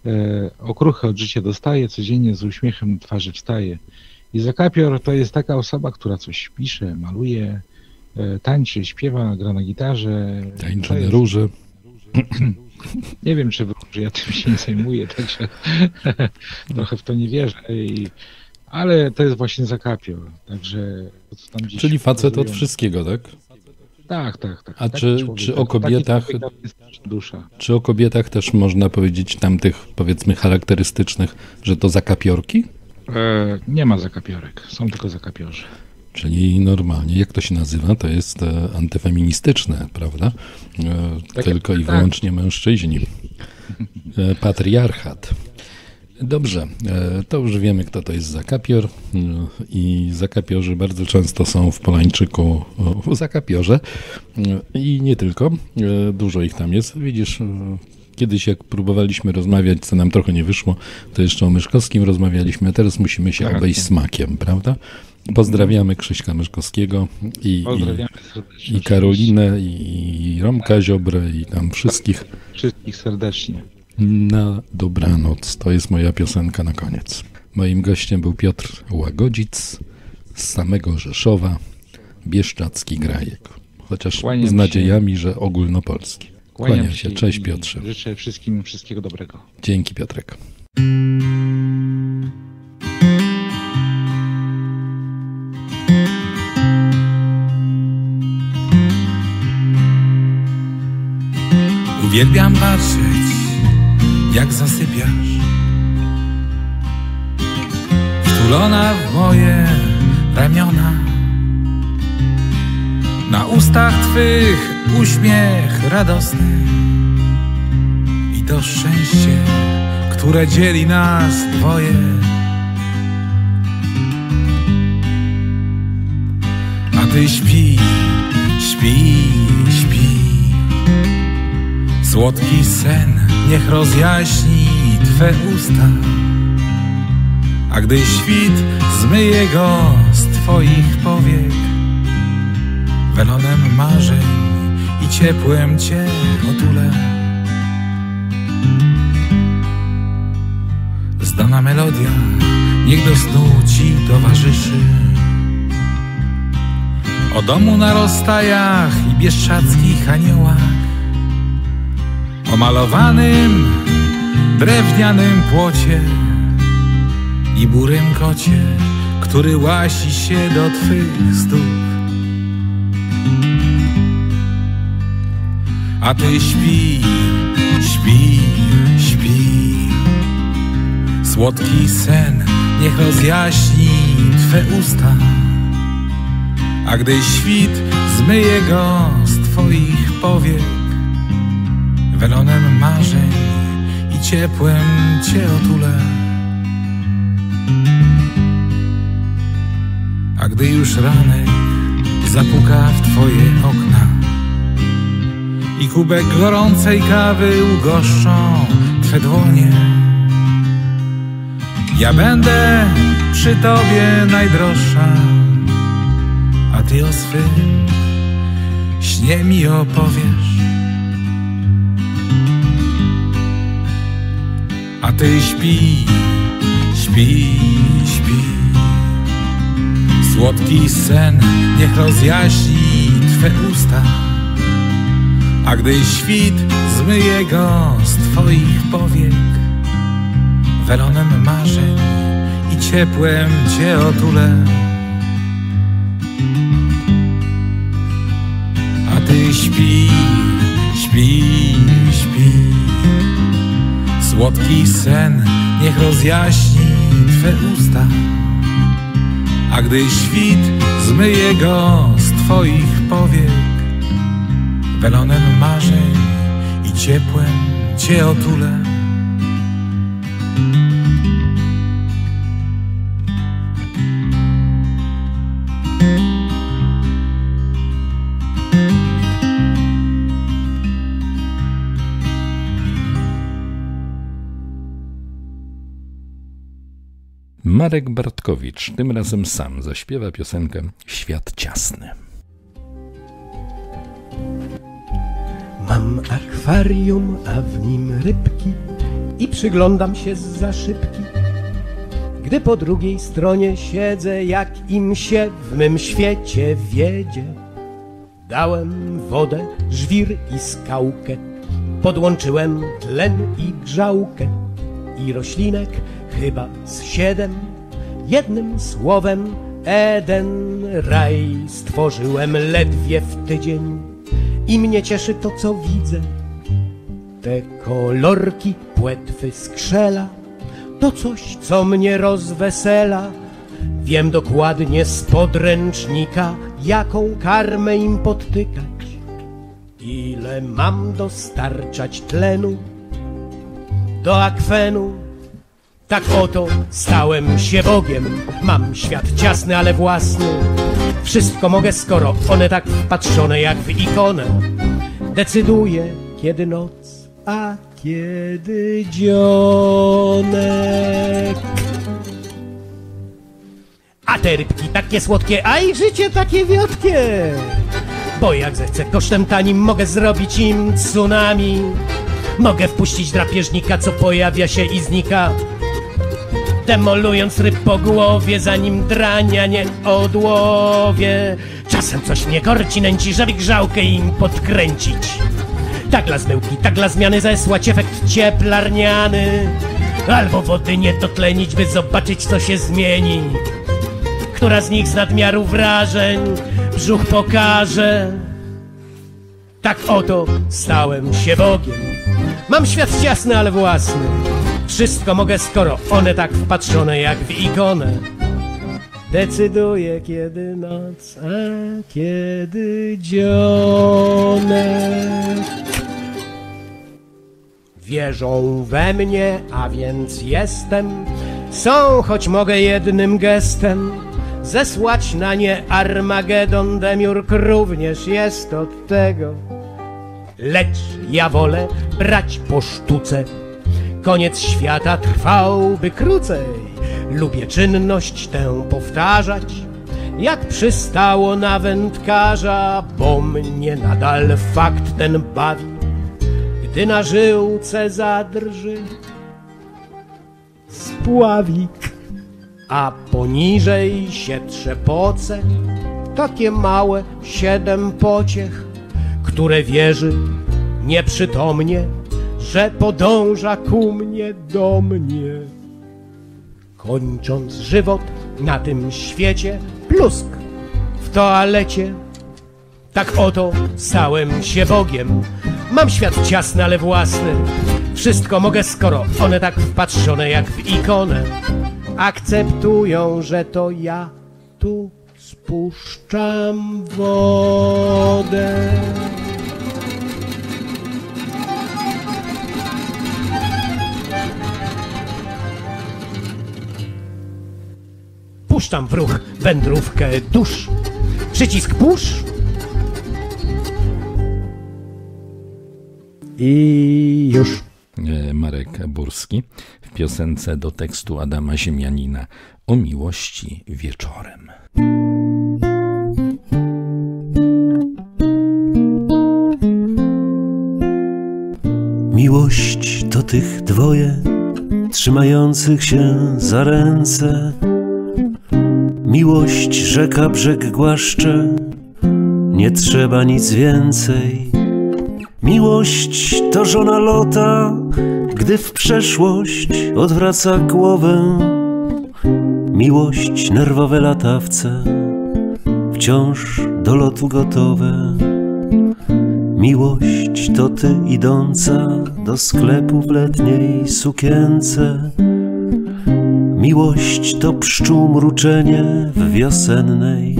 e, okruchy od życia dostaje, codziennie z uśmiechem na twarzy wstaje. I Zakapior to jest taka osoba, która coś pisze, maluje, e, tańczy, śpiewa, gra na gitarze. Tańczy jest- róże. Nie wiem, czy wróży, ja tym się nie zajmuję, także trochę w to nie wierzę. I, ale to jest właśnie Zakapior, także Czyli facet od wszystkiego, tak? Tak, tak, tak. A Taki czy, człowiek, czy o kobietach, czy o kobietach też można powiedzieć tamtych, powiedzmy, charakterystycznych, że to zakapiorki? E, nie ma zakapiorek, są tylko zakapiorzy. Czyli normalnie, jak to się nazywa, to jest e, antyfeministyczne, prawda? E, Tak, tylko i tak. wyłącznie mężczyźni. E, patriarchat. Dobrze, e, to już wiemy, kto to jest zakapior no, i zakapiorzy bardzo często są w Polańczyku o, w zakapiorze E, i nie tylko, E, dużo ich tam jest. Widzisz, e, kiedyś jak próbowaliśmy rozmawiać, co nam trochę nie wyszło, to jeszcze o Myszkowskim rozmawialiśmy, a teraz musimy się Tak. obejść smakiem, prawda? Pozdrawiamy Krzyśka Myszkowskiego i, i, i Karolinę, i Romka Ziobrę, i tam wszystkich. Wszystkich serdecznie. Na dobranoc. To jest moja piosenka na koniec. Moim gościem był Piotr Łagodzic z samego Rzeszowa, bieszczacki grajek. Chociaż Kłaniam z się. nadziejami, że ogólnopolski. Kłaniam się. Cześć Piotrze. Życzę wszystkim wszystkiego dobrego. Dzięki Piotrek. Uwielbiam patrzeć, jak zasypiasz. Wtulona w moje ramiona. Na ustach twych uśmiech radosny. I to szczęście, które dzieli nas dwoje. A ty śpi, śpi. Słodki sen niech rozjaśni Twe usta A gdy świt zmyje go z Twoich powiek welonem marzeń i ciepłem cię otulę. Zdana melodia, niech do snu ci towarzyszy. O domu na rozstajach i bieszczadzkich aniołach, o malowanym drewnianym płocie i burym kocie, który łasi się do twych stóp. A ty śpi, śpi, śpi. Słodki sen niech rozjaśni Twe usta. A gdy świt zmyje go z Twoich powiek, welonem marzeń i ciepłem Cię otulę. A gdy już ranek zapuka w Twoje okna i kubek gorącej kawy ugoszczą Twe dłonie, ja będę przy Tobie najdroższa, a Ty o swym śnie mi opowiesz. A Ty śpi, śpi, śpi. Słodki sen niech rozjaśni Twe usta, a gdy świt zmyje go z Twoich powiek, welonem marzeń i ciepłem Cię otulę. A Ty śpi, śpi. Słodki sen niech rozjaśni Twe usta, a gdy świt zmyje go z Twoich powiek, welonem marzeń i ciepłem Cię otulę. Marek Bartkowicz tym razem sam zaśpiewa piosenkę Świat ciasny. Mam akwarium, a w nim rybki i przyglądam się z szybki. Gdy po drugiej stronie siedzę, jak im się w mym świecie wiedzie. Dałem wodę, żwir i skałkę, podłączyłem tlen i grzałkę i roślinek chyba z siedem. Jednym słowem Eden raj stworzyłem ledwie w tydzień i mnie cieszy to, co widzę. Te kolorki, płetwy skrzela, to coś, co mnie rozwesela. Wiem dokładnie z podręcznika, jaką karmę im podtykać. Ile mam dostarczać tlenu do akwenu. Tak oto stałem się Bogiem. Mam świat ciasny, ale własny. Wszystko mogę, skoro one tak wpatrzone jak w ikonę. Decyduję, kiedy noc, a kiedy dzionek. A te rybki takie słodkie, a ich życie takie wiotkie. Bo jak zechcę kosztem tanim, mogę zrobić im tsunami. Mogę wpuścić drapieżnika, co pojawia się i znika demolując ryb po głowie, zanim drania nie odłowie. Czasem coś mnie korci, nęci, żeby grzałkę im podkręcić. Tak dla zmyłki, tak dla zmiany zesłać efekt cieplarniany. Albo wody nie dotlenić, by zobaczyć, co się zmieni. Która z nich z nadmiaru wrażeń brzuch pokaże. Tak oto stałem się Bogiem. Mam świat ciasny, ale własny. Wszystko mogę, skoro one tak wpatrzone jak w ikonę. Decyduję, kiedy noc, a kiedy dzionek. Wierzą we mnie, a więc jestem. Są, choć mogę jednym gestem zesłać na nie Armagedon. Demiurg również jest od tego. Lecz ja wolę brać po sztuce Koniec świata trwałby krócej. Lubię czynność tę powtarzać jak przystało na wędkarza, bo mnie nadal fakt ten bawi, gdy na żyłce zadrży spławik, a poniżej się trzepoce takie małe siedem pociech, które wierzy nieprzytomnie, że podąża ku mnie do mnie. Kończąc żywot na tym świecie, plusk w toalecie. Tak oto stałem się Bogiem. Mam świat ciasny, ale własny. Wszystko mogę, skoro one tak wpatrzone jak w ikonę akceptują, że to ja tu spuszczam wodę. Puszczam w ruch wędrówkę dusz. Przycisk push. I już. E, Marek Burski w piosence do tekstu Adama Ziemianina o miłości wieczorem. Miłość to tych dwoje trzymających się za ręce. Miłość rzeka brzeg głaszcze, nie trzeba nic więcej. Miłość to żona lota, gdy w przeszłość odwraca głowę. Miłość nerwowe latawce, wciąż do lotu gotowe. Miłość to ty idąca do sklepu w letniej sukience. Miłość to pszczół mruczenie w wiosennej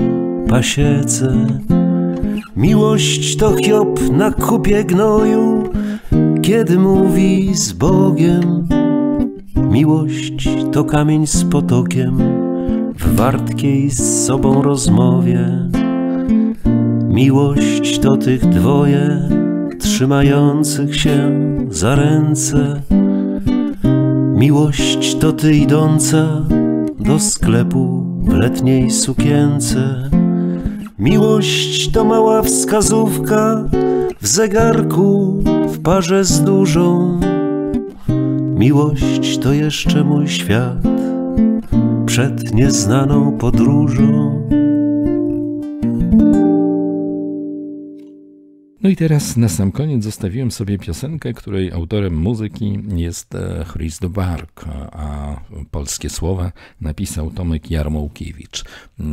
pasiece. Miłość to Hiob na kupie gnoju, kiedy mówi z Bogiem. Miłość to kamień z potokiem w wartkiej z sobą rozmowie. Miłość to tych dwoje trzymających się za ręce. Miłość to ty idąca do sklepu w letniej sukience. Miłość to mała wskazówka w zegarku w parze z dużą. Miłość to jeszcze mój świat przed nieznaną podróżą. I teraz na sam koniec zostawiłem sobie piosenkę, której autorem muzyki jest e, Chris de Bark, a polskie słowa napisał Tomek Jarmołkiewicz.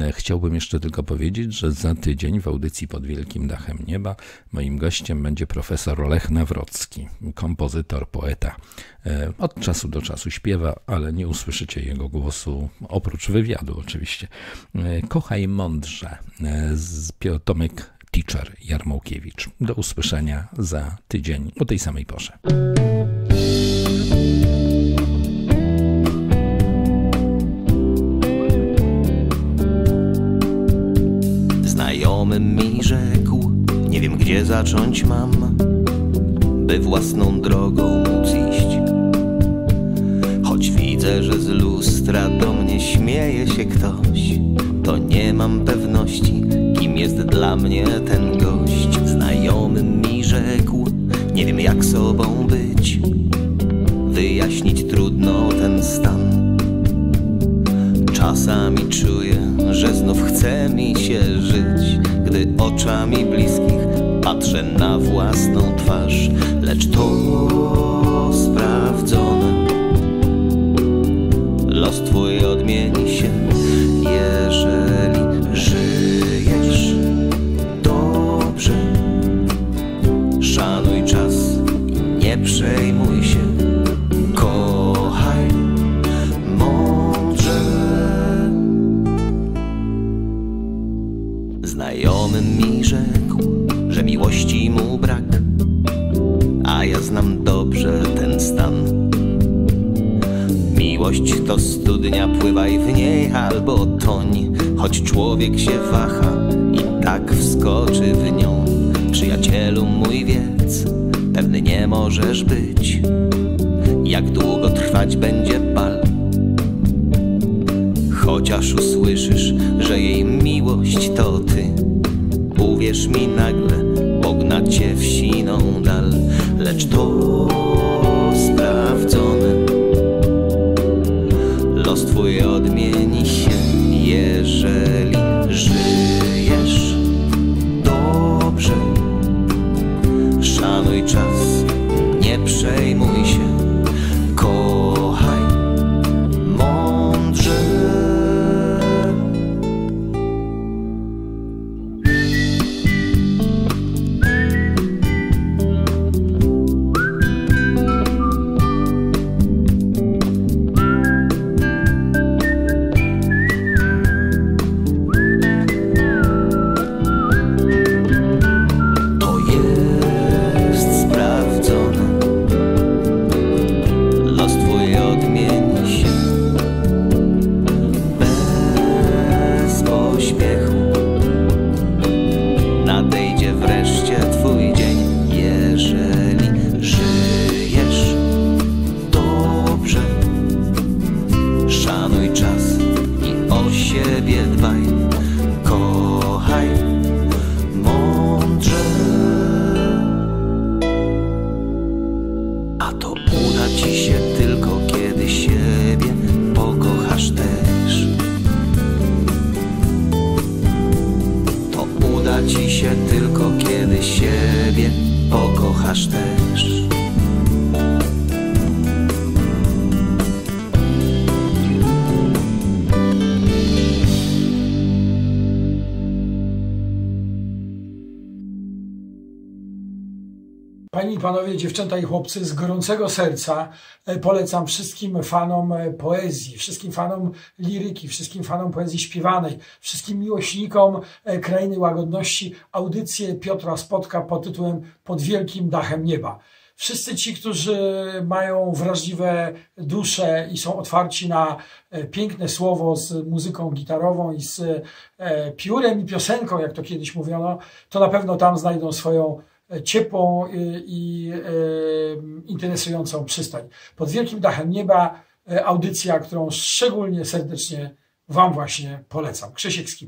E, chciałbym jeszcze tylko powiedzieć, że za tydzień w audycji pod Wielkim Dachem Nieba moim gościem będzie profesor Lech Nawrocki, kompozytor, poeta. E, od czasu do czasu śpiewa, ale nie usłyszycie jego głosu, oprócz wywiadu oczywiście. Kochaj mądrze, Tomek Teacher Jarmołkiewicz. Do usłyszenia za tydzień o tej samej porze. Znajomy mi rzekł, nie wiem gdzie zacząć mam, by własną drogą móc iść. Choć widzę, że z lustra do mnie śmieje się ktoś, to nie mam pewności, dla mnie ten gość. Znajomy mi rzekł, nie wiem jak sobą być, wyjaśnić trudno ten stan. Czasami czuję, że znów chce mi się żyć, gdy oczami bliskich patrzę na własną twarz, lecz to sprawdzone. Los twój odmieni się, jeżeli żyjesz pływaj w niej albo toń, choć człowiek się waha i tak wskoczy w nią. Przyjacielu mój wiec, pewny nie możesz być, jak długo trwać będzie bal. Chociaż usłyszysz, że jej miłość to ty, uwierz mi nagle, dziewczęta i chłopcy, z gorącego serca e, polecam wszystkim fanom e, poezji, wszystkim fanom liryki, wszystkim fanom poezji śpiewanej, wszystkim miłośnikom e, krainy łagodności audycję Piotra Spotka pod tytułem Pod wielkim dachem nieba. Wszyscy ci, którzy mają wrażliwe dusze i są otwarci na piękne słowo z muzyką gitarową i z piórem i piosenką, jak to kiedyś mówiono, to na pewno tam znajdą swoją ciepłą i, e, interesującą przystań. Pod wielkim dachem nieba e, audycja, którą szczególnie serdecznie Wam właśnie polecam. Krzysiek Skiba.